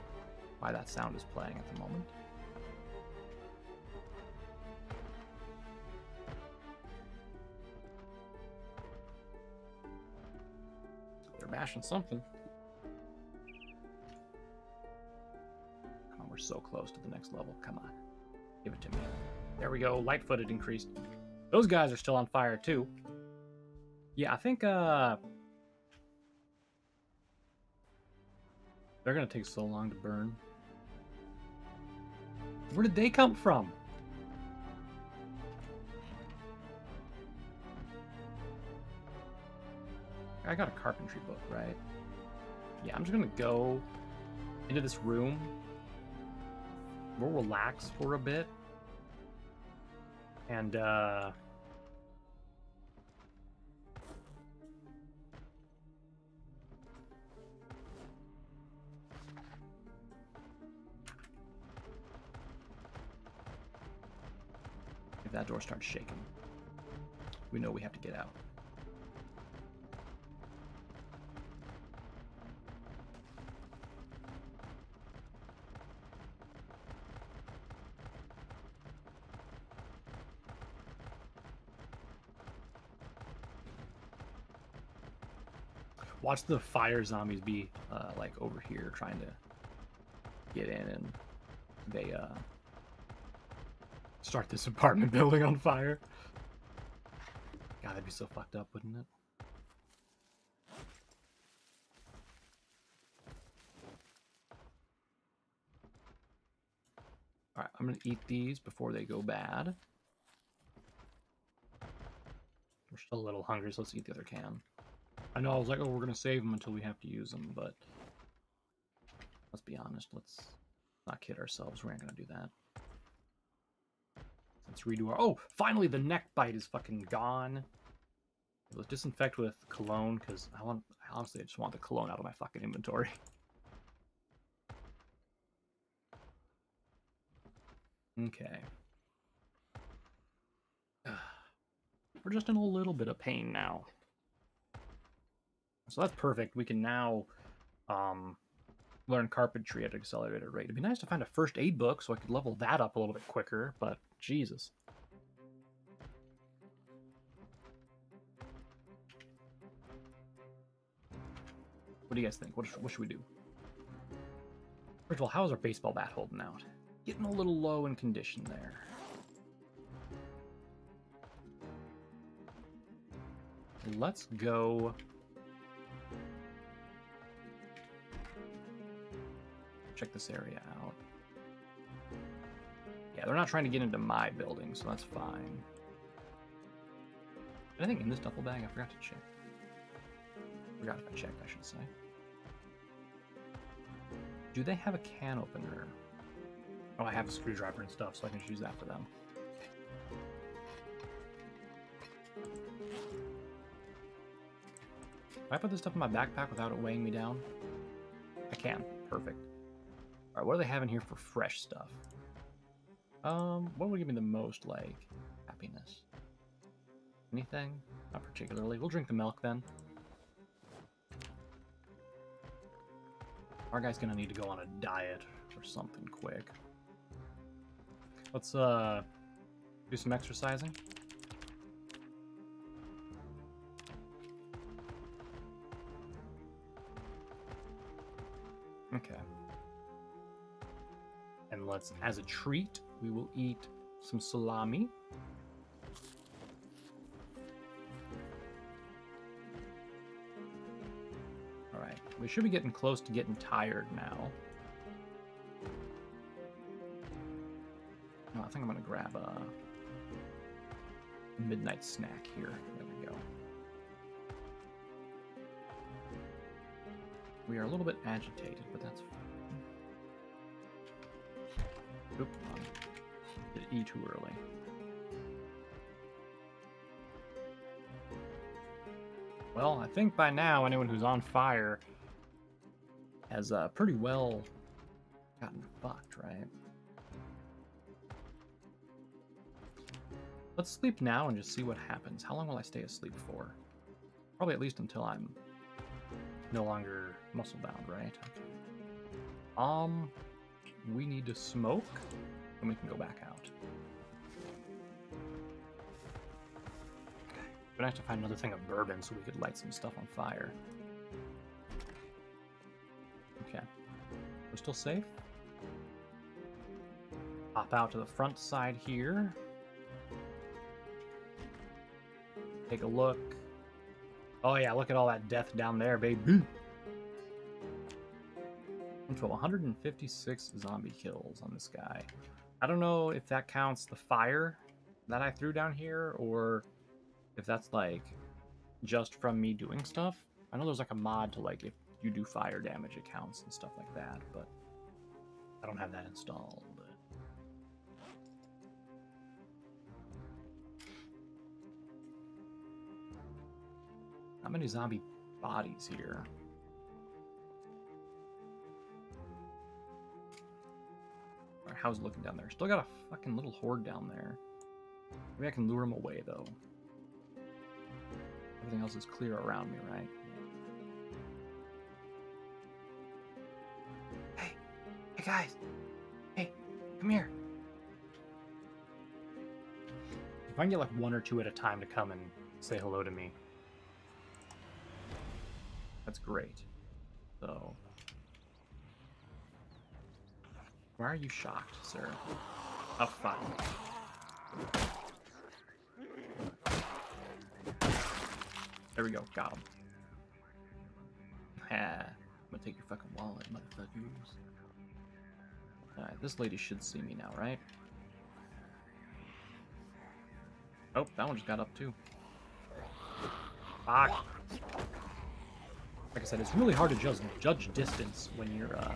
why that sound is playing at the moment. They're mashing something. Oh, we're so close to the next level. Come on. Give it to me. There we go. Light-footed increased. Those guys are still on fire, too. Yeah, I think, uh... They're gonna take so long to burn. Where did they come from? I got a carpentry book, right? Yeah, I'm just gonna go into this room. We'll relax for a bit. And, uh... If that door starts shaking, we know we have to get out. Watch the fire zombies be uh, like over here trying to get in and they uh, start this apartment building on fire. God, that'd be so fucked up, wouldn't it? Alright, I'm gonna eat these before they go bad. We're still a little hungry, so let's eat the other can. I know I was like, oh, we're gonna save them until we have to use them, but let's be honest. Let's not kid ourselves. We aren't gonna do that. Let's redo our. Oh, finally, the neck bite is fucking gone. Let's disinfect with cologne because I want. Honestly, I just want the cologne out of my fucking inventory. Okay. We're just in a little bit of pain now. So that's perfect. We can now um, learn carpentry at an accelerated rate. It'd be nice to find a first aid book so I could level that up a little bit quicker, but Jesus. What do you guys think? What, what should we do? First of all, how is our baseball bat holding out? Getting a little low in condition there. let's go. Check this area out. Yeah, they're not trying to get into my building, so that's fine. Anything in this duffel bag? I forgot to check. Forgot if I checked, I should say. Do they have a can opener? Oh, I have a screwdriver and stuff, so I can just use that for them. I put this stuff in my backpack without it weighing me down? I can. Perfect. Alright, what do they have in here for fresh stuff? Um, what would give me the most, like, happiness? Anything? Not particularly. We'll drink the milk then. Our guy's gonna need to go on a diet or something quick. Let's, uh, do some exercising. Okay. And let's, as a treat, we will eat some salami. Alright, we should be getting close to getting tired now. No, I think I'm gonna grab a midnight snack here. There we go. We are a little bit agitated, but that's fine. Oop, Too early. Well, I think by now anyone who's on fire has uh, pretty well gotten fucked, right? Let's sleep now and just see what happens. How long will I stay asleep for? Probably at least until I'm no longer muscle bound, right? Okay. Um, we need to smoke, and we can go back out. Gonna have to find another thing of bourbon so we could light some stuff on fire. Okay. We're still safe. Hop out to the front side here. Take a look. Oh yeah, look at all that death down there, baby. Control 156 zombie kills on this guy. I don't know if that counts the fire that I threw down here or if that's like just from me doing stuff. I know there's like a mod to like if you do fire damage it counts and stuff like that, but I don't have that installed. How many zombie bodies here? How's it looking down there? Still got a fucking little horde down there. Maybe I can lure them away, though. Everything else is clear around me, right? Hey! Hey, guys! Hey! Come here! If I can get like one or two at a time to come and say hello to me, that's great. So, why are you shocked, sir? Oh, fine. There we go, got him. Ha! I'm gonna take your fucking wallet, motherfuckers. Alright, this lady should see me now, right? Oh, that one just got up too. Fuck! Like I said, it's really hard to judge, judge distance when you're uh,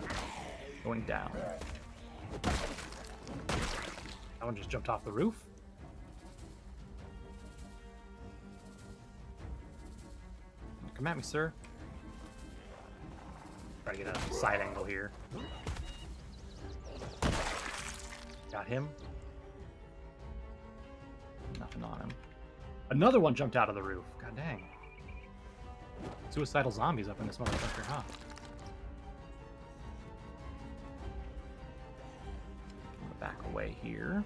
going down. That one just jumped off the roof. Come at me, sir. Try to get a side angle here. Got him. Nothing on him. Another one jumped out of the roof. God dang. Suicidal zombies up in this motherfucker, huh? Back away here.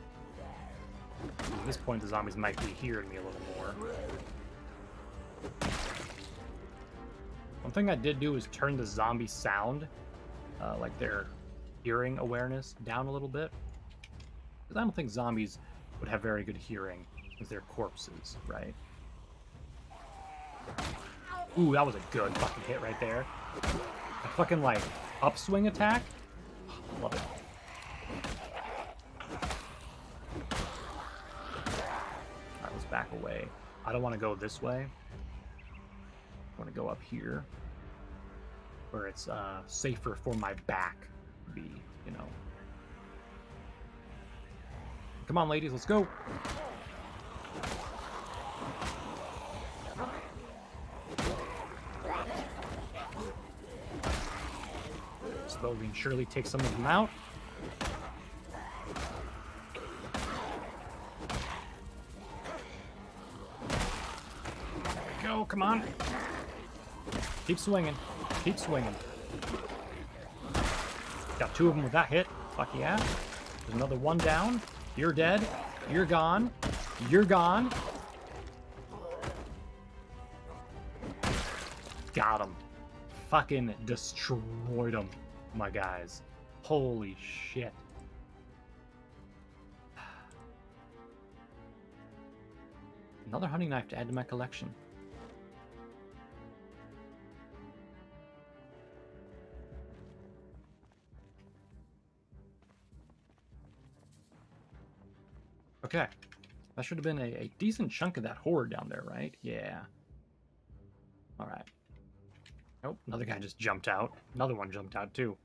At this point, the zombies might be hearing me a little more. One thing I did do is turn the zombie sound, uh, like their hearing awareness, down a little bit. Because I don't think zombies would have very good hearing with their corpses, right? Ooh, that was a good fucking hit right there. A fucking, like, upswing attack. Love it. Alright, let's back away. I don't want to go this way. I want to go up here. Where it's uh, safer for my back to be, you know. Come on, ladies, let's go. Slowly and surely take some of them out. Go, come on. Keep swinging. Keep swinging. Got two of them with that hit. Fuck yeah. There's another one down. You're dead. You're gone. You're gone. Got him. Fucking destroyed him, my guys. Holy shit. Another hunting knife to add to my collection. Okay. That should have been a, a decent chunk of that horde down there, right? Yeah. Alright. Nope, another guy just jumped out. Another one jumped out, too.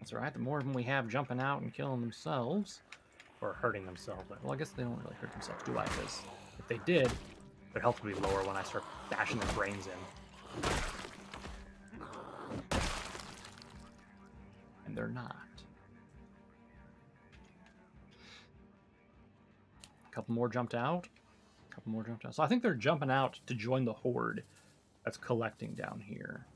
That's alright, the more of them we have jumping out and killing themselves, or hurting themselves. Well, I guess they don't really hurt themselves, do I? Because if they did, their health would be lower when I start bashing their brains in. And they're not. Couple more jumped out. A couple more jumped out. So I think they're jumping out to join the horde that's collecting down here.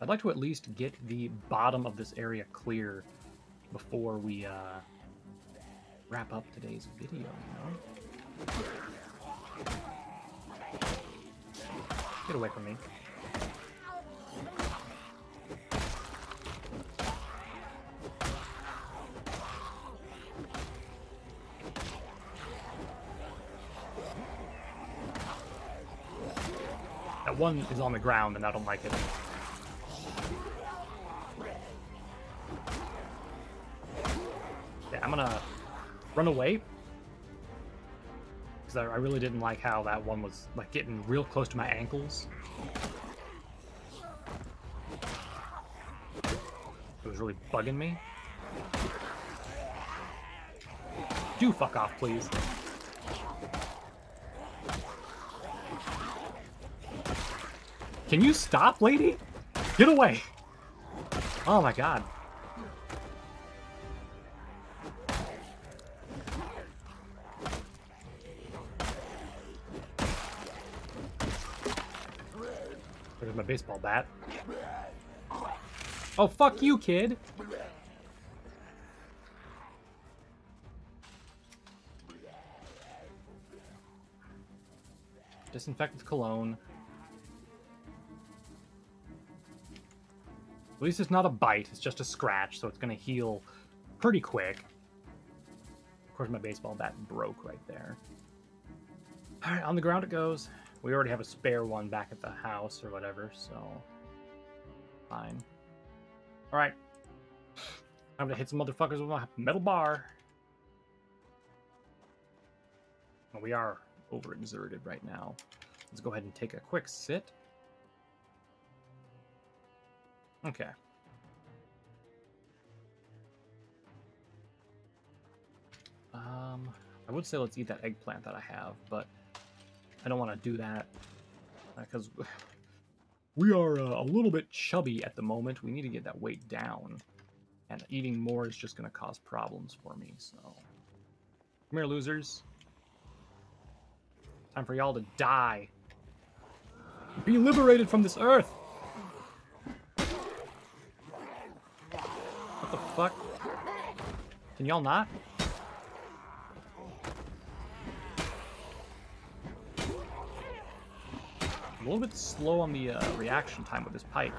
I'd like to at least get the bottom of this area clear before we uh, wrap up today's video, you know? Get away from me. That one is on the ground and I don't like it. Yeah, I'm gonna run away. Because I, I really didn't like how that one was like getting real close to my ankles. It was really bugging me. Do fuck off, please. Can you stop, lady? Get away! Oh my god. There's my baseball bat. Oh, fuck you, kid! Disinfect cologne. At least it's not a bite, it's just a scratch, so it's going to heal pretty quick. Of course, my baseball bat broke right there. Alright, on the ground it goes. We already have a spare one back at the house or whatever, so... Fine. Alright. Time to hit some motherfuckers with my metal bar. We are overexerted right now. Let's go ahead and take a quick sit. Okay. Um, I would say let's eat that eggplant that I have, but I don't want to do that because uh, we are uh, a little bit chubby at the moment. We need to get that weight down, and eating more is just going to cause problems for me. So, come here, losers. Time for y'all to die. Be liberated from this earth. Can y'all not? A little bit slow on the uh, reaction time with this pipe.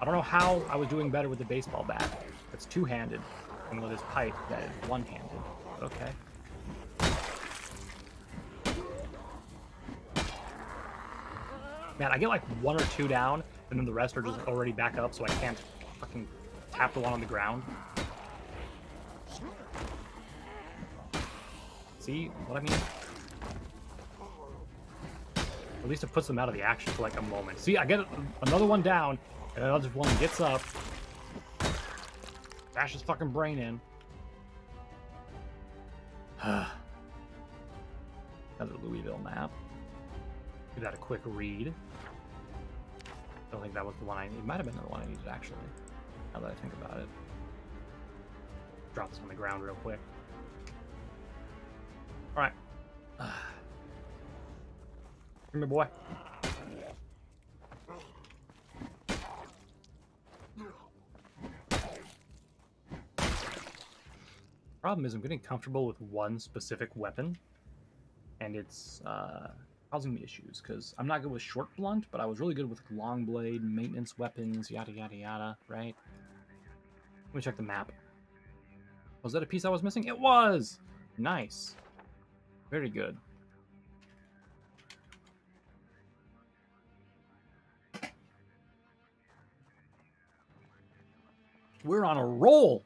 I don't know how I was doing better with the baseball bat. That's two-handed, and with this pipe, that is one-handed. Okay. Man, I get like one or two down, and then the rest are just already back up, so I can't fucking tap the one on the ground. See what I mean? At least it puts them out of the action for like a moment. See, I get another one down, and another one gets up, bash his fucking brain in. Another Louisville map. Give that a quick read. I don't think that was the one I It might have been the one I needed, actually. Now that I think about it. Drop this on the ground real quick. Alright. Come here, boy. Problem is, I'm getting comfortable with one specific weapon, and it's uh, causing me issues because I'm not good with short blunt, but I was really good with long blade, maintenance weapons, yada yada yada. Right? Let me check the map. Was that a piece I was missing? It was. Nice. Very good. We're on a roll.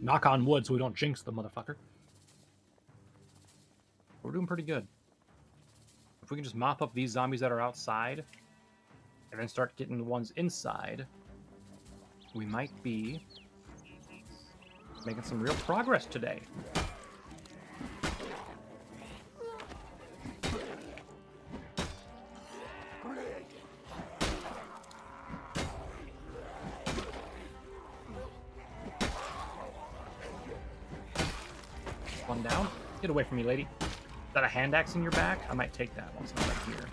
Knock on wood so we don't jinx the motherfucker. We're doing pretty good. If we can just mop up these zombies that are outside, and then start getting the ones inside, we might be making some real progress today. Away from me, lady. Is that a hand axe in your back? I might take that once I'm here.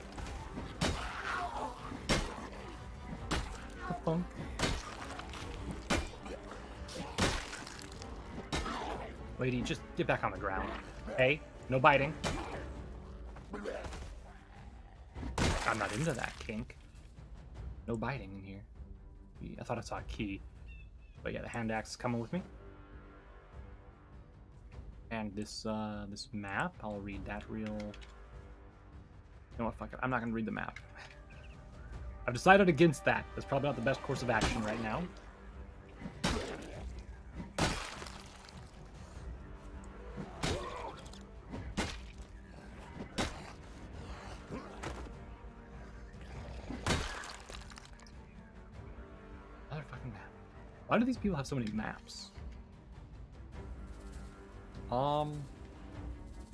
Lady, just get back on the ground. Hey, no biting. I'm not into that kink. No biting in here. I thought I saw a key. But yeah, the hand axe is coming with me. And this uh, this map, I'll read that real. You know what? Fuck it. I'm not gonna read the map. I've decided against that. That's probably not the best course of action right now. Map. Why do these people have so many maps? Um,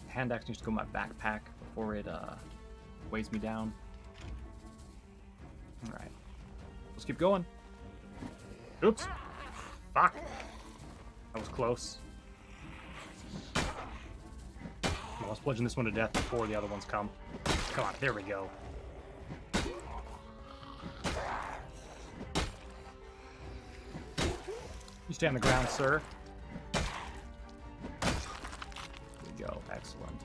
hand axe needs to go in my backpack before it uh, weighs me down. All right, let's keep going. Oops, fuck, that was close. Well, let's bludgeon this one to death before the other ones come. Come on, there we go. You stay on the ground, sir. Excellent.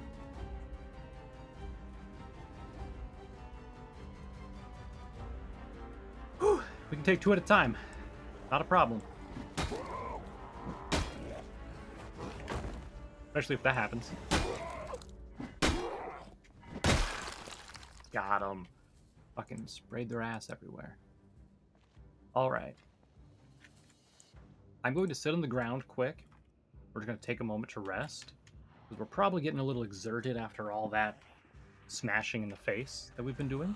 Whew. We can take two at a time. Not a problem. Especially if that happens. Got them. Fucking sprayed their ass everywhere. Alright. I'm going to sit on the ground quick. We're just going to take a moment to rest. Because we're probably getting a little exerted after all that smashing in the face that we've been doing.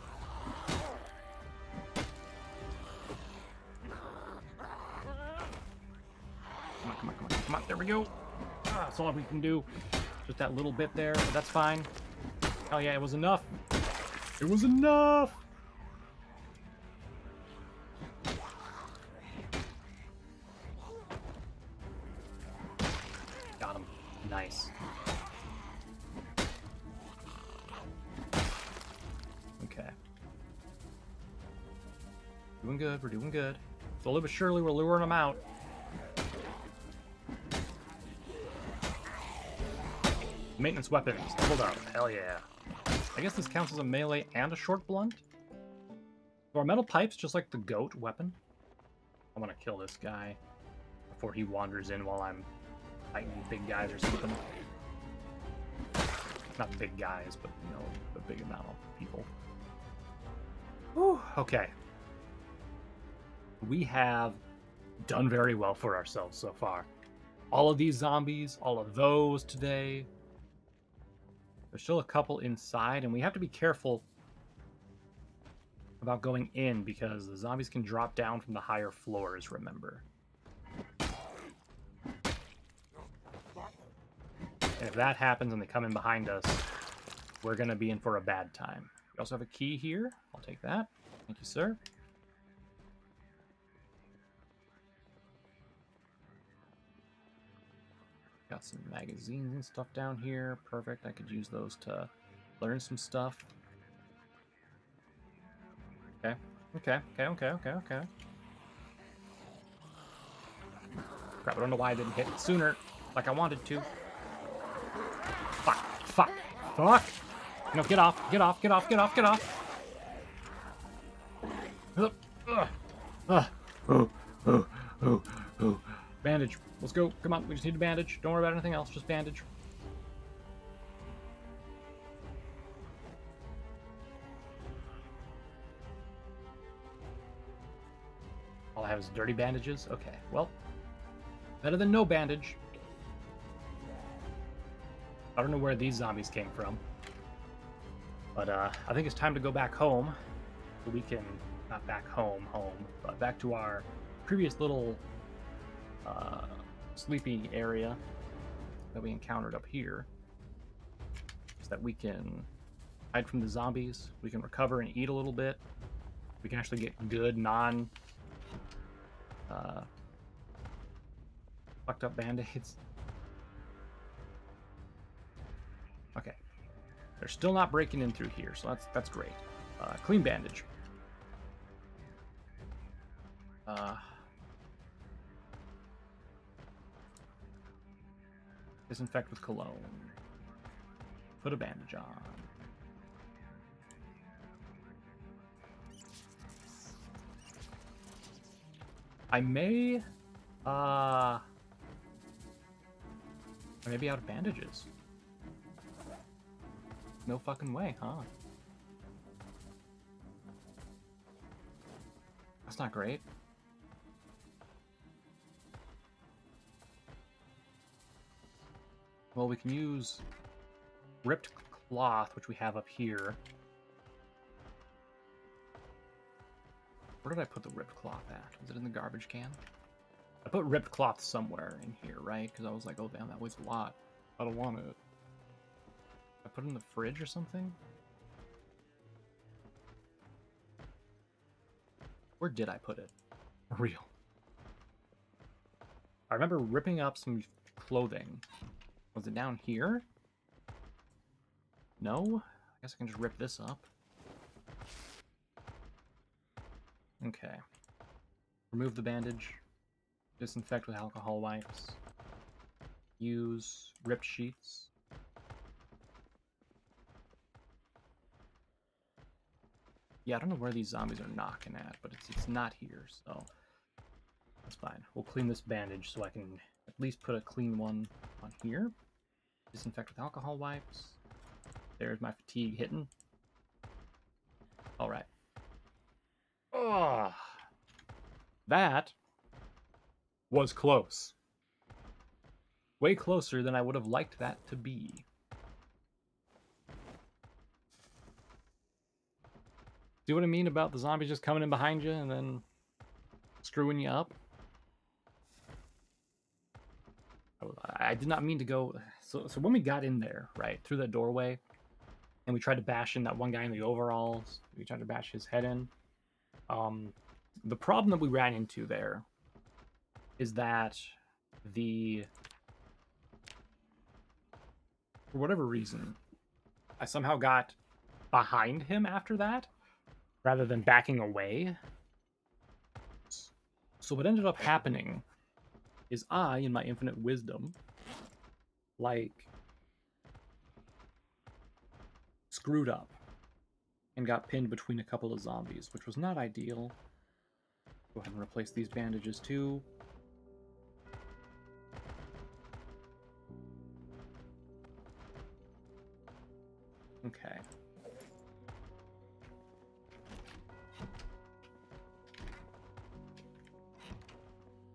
Come on, come on, come on, come on. There we go. Ah, that's all we can do. Just that little bit there, but that's fine. Hell yeah, it was enough. It was enough! We're doing good. Slowly but surely, we're luring them out. Maintenance weapons, hold up, hell yeah. I guess this counts as a melee and a short blunt? Are metal pipes just like the goat weapon? I want to kill this guy before he wanders in while I'm fighting big guys or something. Not big guys, but, you know, a big amount of people. Whew, okay. We have done very well for ourselves so far. All of these zombies, all of those today. There's still a couple inside, and we have to be careful about going in because the zombies can drop down from the higher floors, remember. And if that happens and they come in behind us, we're going to be in for a bad time. We also have a key here. I'll take that. Thank you, sir. Got some magazines and stuff down here. Perfect. I could use those to learn some stuff. Okay. Okay. Okay. Okay. Okay. Okay. Crap, I don't know why I didn't hit it sooner, like I wanted to. Fuck. Fuck. Fuck. No, get off. Get off. Get off. Get off. Get off. Ugh. Ugh. Oh, oh, oh, oh. Bandage. Let's go. Come on. We just need a bandage. Don't worry about anything else. Just bandage. All I have is dirty bandages? Okay. Well, better than no bandage. I don't know where these zombies came from. But uh, I think it's time to go back home. So we can, not back home, home, but back to our previous little uh, sleepy area that we encountered up here. So that we can hide from the zombies. We can recover and eat a little bit. We can actually get good non uh, fucked up band-aids. Okay. They're still not breaking in through here, so that's that's great. Uh, clean bandage. Uh, disinfect with cologne. Put a bandage on. I may, uh, I may be out of bandages. No fucking way, huh? That's not great. Well, we can use ripped cloth, which we have up here. Where did I put the ripped cloth at? Was it in the garbage can? I put ripped cloth somewhere in here, right? Because I was like, oh damn, that weighs a lot. I don't want it. I put it in the fridge or something? Where did I put it? Real. I remember ripping up some clothing. Was it down here? No? I guess I can just rip this up. Okay. Remove the bandage. Disinfect with alcohol wipes. Use ripped sheets. Yeah, I don't know where these zombies are knocking at, but it's, it's not here, so that's fine. We'll clean this bandage so I can at least put a clean one on here. Disinfect with alcohol wipes. There's my fatigue hitting. All right. Oh, that was close. Way closer than I would have liked that to be. See what I mean about the zombies just coming in behind you and then screwing you up? I did not mean to go. So, so when we got in there, right, through the doorway, and we tried to bash in that one guy in the overalls, we tried to bash his head in. Um, the problem that we ran into there is that the for whatever reason, I somehow got behind him after that rather than backing away. So what ended up happening is I, in my infinite wisdom, like screwed up and got pinned between a couple of zombies, which was not ideal. Go ahead and replace these bandages too. Okay.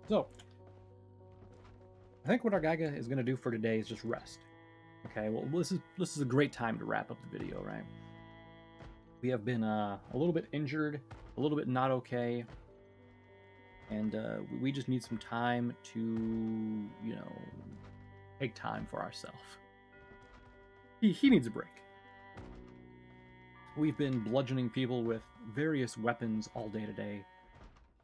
So, I think what our Gaiga is going to do for today is just rest. Okay, well, this is this is a great time to wrap up the video, right? We have been uh, a little bit injured, a little bit not okay, and uh, we just need some time to, you know, take time for ourselves. He, he needs a break. We've been bludgeoning people with various weapons all day today,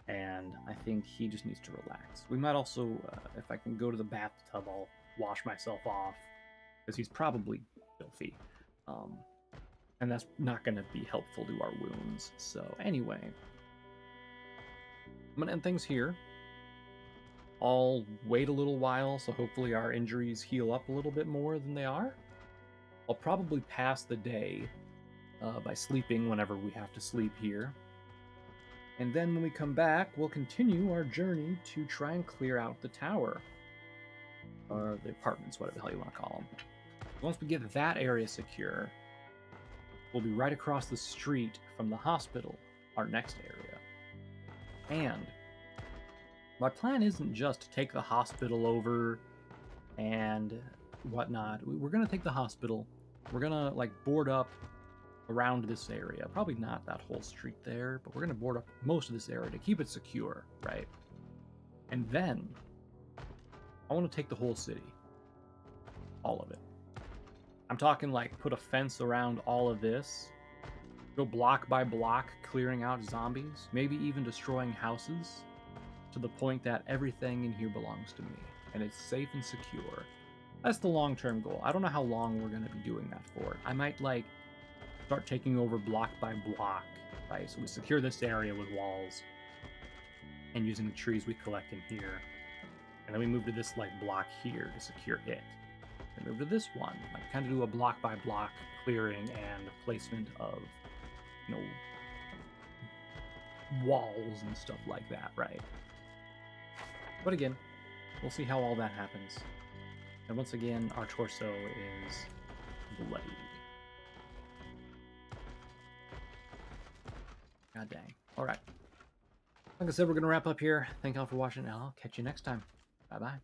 and I think he just needs to relax. We might also, uh, if I can go to the bathtub, I'll wash myself off, because he's probably filthy. Um, and that's not going to be helpful to our wounds. So, anyway, I'm going to end things here. I'll wait a little while, so hopefully our injuries heal up a little bit more than they are. I'll probably pass the day uh, by sleeping whenever we have to sleep here. And then when we come back, we'll continue our journey to try and clear out the tower. Or the apartments, whatever the hell you want to call them. Once we get that area secure, we'll be right across the street from the hospital, our next area. And my plan isn't just to take the hospital over and whatnot. We're going to take the hospital. We're going to, like, board up around this area. Probably not that whole street there, but we're going to board up most of this area to keep it secure, right? And then I want to take the whole city. All of it. I'm talking like put a fence around all of this, go block by block, clearing out zombies, maybe even destroying houses, to the point that everything in here belongs to me and it's safe and secure. That's the long term goal. I don't know how long we're going to be doing that for. I might like start taking over block by block, right? So we secure this area with walls and using the trees we collect in here. And then we move to this like block here to secure it. And move to this one, like kind of do a block by block clearing and placement of, you know, walls and stuff like that, right? But again, we'll see how all that happens. And once again, our torso is bloody. God dang. All right. Like I said, we're going to wrap up here. Thank y'all for watching, and I'll catch you next time. Bye bye.